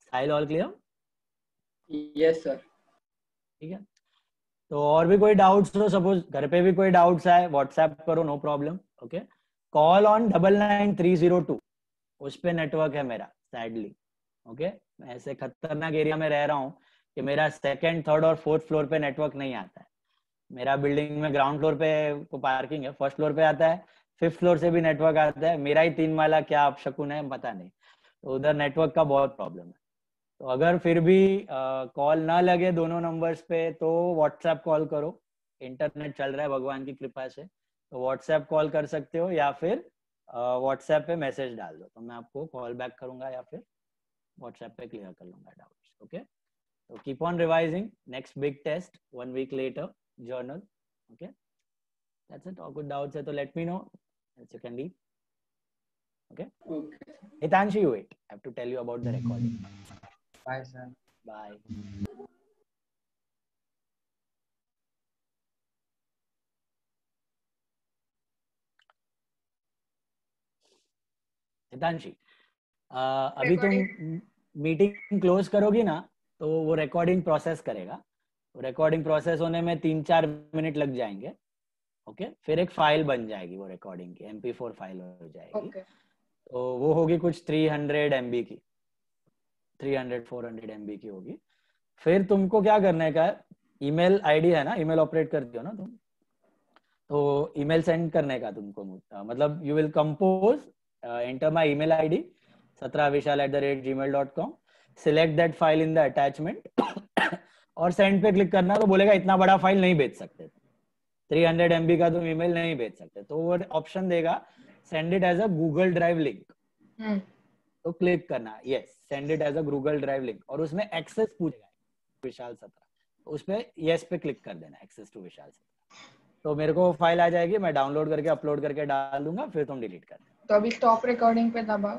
Sahil all clear yes sir ठीक है। तो और भी कोई डाउट्स हो सपोज़ घर पे भी कोई डाउट्स आए व्हाट्सएप करो no problem okay call on double nine three zero two उस पे नेटवर्क है मेरा सैडली ओके मैं ऐसे खतरनाक एरिया में रह रहा हूँ। कि मेरा सेकंड थर्ड और फोर्थ फ्लोर पे नेटवर्क नहीं आता है। मेरा बिल्डिंग में ग्राउंड फ्लोर पे तो पार्किंग है फ़र्स्ट फ्लोर पे आता है फिफ्थ फ्लोर से भी नेटवर्क आता है, मेरा ही तीन माला क्या आप शकुन है, पता नहीं। तो उधर नेटवर्क का बहुत प्रॉब्लम है। तो अगर फिर भी कॉल ना लगे दोनों नंबर्स पे तो व्हाट्सएप कॉल करो। इंटरनेट चल रहा है भगवान की कृपा से। तो व्हाट्सएप कॉल कर सकते हो या फिर व्हाट्सएप पे मैसेज डाल दो। तो मैं आपको कॉल बैक करूँगा या फिर व्हाट्सएप पे क्लियर कर लूँगा डाउट्स ओके तो keep on revising next big test one week later journal okay that's it और कुछ डाउट्स है तो let me know you can leave okay? Okay hitanshi you wait. I have to tell you about the recording. Bye sir bye. Hitanshi अभी तुम meeting close करोगी ना? तो वो रिकॉर्डिंग प्रोसेस करेगा। रिकॉर्डिंग प्रोसेस होने में तीन चार मिनट लग जाएँगे। Okay okay? फिर एक फ़ाइल बन जाएगी वो रिकॉर्डिंग की एमपी फोर फ़ाइल हो जाएगी। ओके तो वो होगी कुछ 300 एमबी की। 300 400 एमबी की होगी। फिर तुमको क्या करने का है ईमेल आईडी है ना? ईमेल ऑपरेट करती हो ना तुम? तो ईमेल सेंड करने का तुमको? मतलब you will compose enter my email ID सत्रह Vishal at the rate Gmail dot com select that file in the attachment और सेंड पे क्लिक करना तो बोलेगा इतना बड़ा फ़ाइल नहीं भेज सकते। थ्री हंड्रेड एमबी का तुम ईमेल नहीं भेज सकते। तो वो ऑप्शन देगा send it as a Google Drive link तो क्लिक करना yes send it as a Google Drive link और उसमें एक्सेस पूछेगा विशाल सत्रह। उस पे यस पे क्लिक कर देना एक्सेस टू विशाल सत्रह। तो मेरे को फ़ाइल आ जाएगी मैं डाउनलोड करके अपलोड करके डाल दूँगा फिर तुम डिलीट कर देना। तो अभी स्टॉप रिकॉर्डिंग पे दबाओ।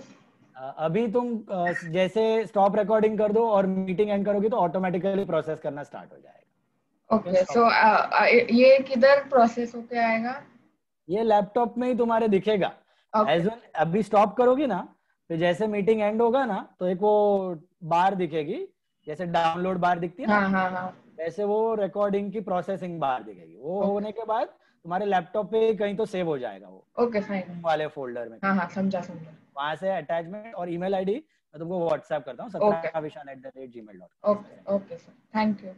अभी तुम जैसे स्टॉप रिकॉर्डिंग कर दो और मीटिंग एंड करोगी तो ऑटोमेटिकली प्रोसेस करना स्टार्ट हो जाएगा। ओके सो ये किधर प्रोसेस होके आएगा? ये लैपटॉप में ही तुम्हारे दिखेगा। Okay. एज अभी स्टॉप करोगी ना तो जैसे मीटिंग एंड होगा ना तो एक वो बार दिखेगी जैसे डाउनलोड बार दिखती है हाँ हाँ हाँ। वैसे वो रिकॉर्डिंग की प्रोसेसिंग बार दिखेगी। वो Okay. होने के बाद तुम्हारे लैपटॉप पे कहीं तो सेव हो जाएगा वो। ओके okay, फाइन वाले फोल्डर में। हाँ हाँ समझा समझा। वहाँ से अटैचमेंट और ईमेल आईडी मैं तुमको व्हाट्सएप करता हूँ सत्रह Vishal at the rate Gmail dot okay okay sir thank you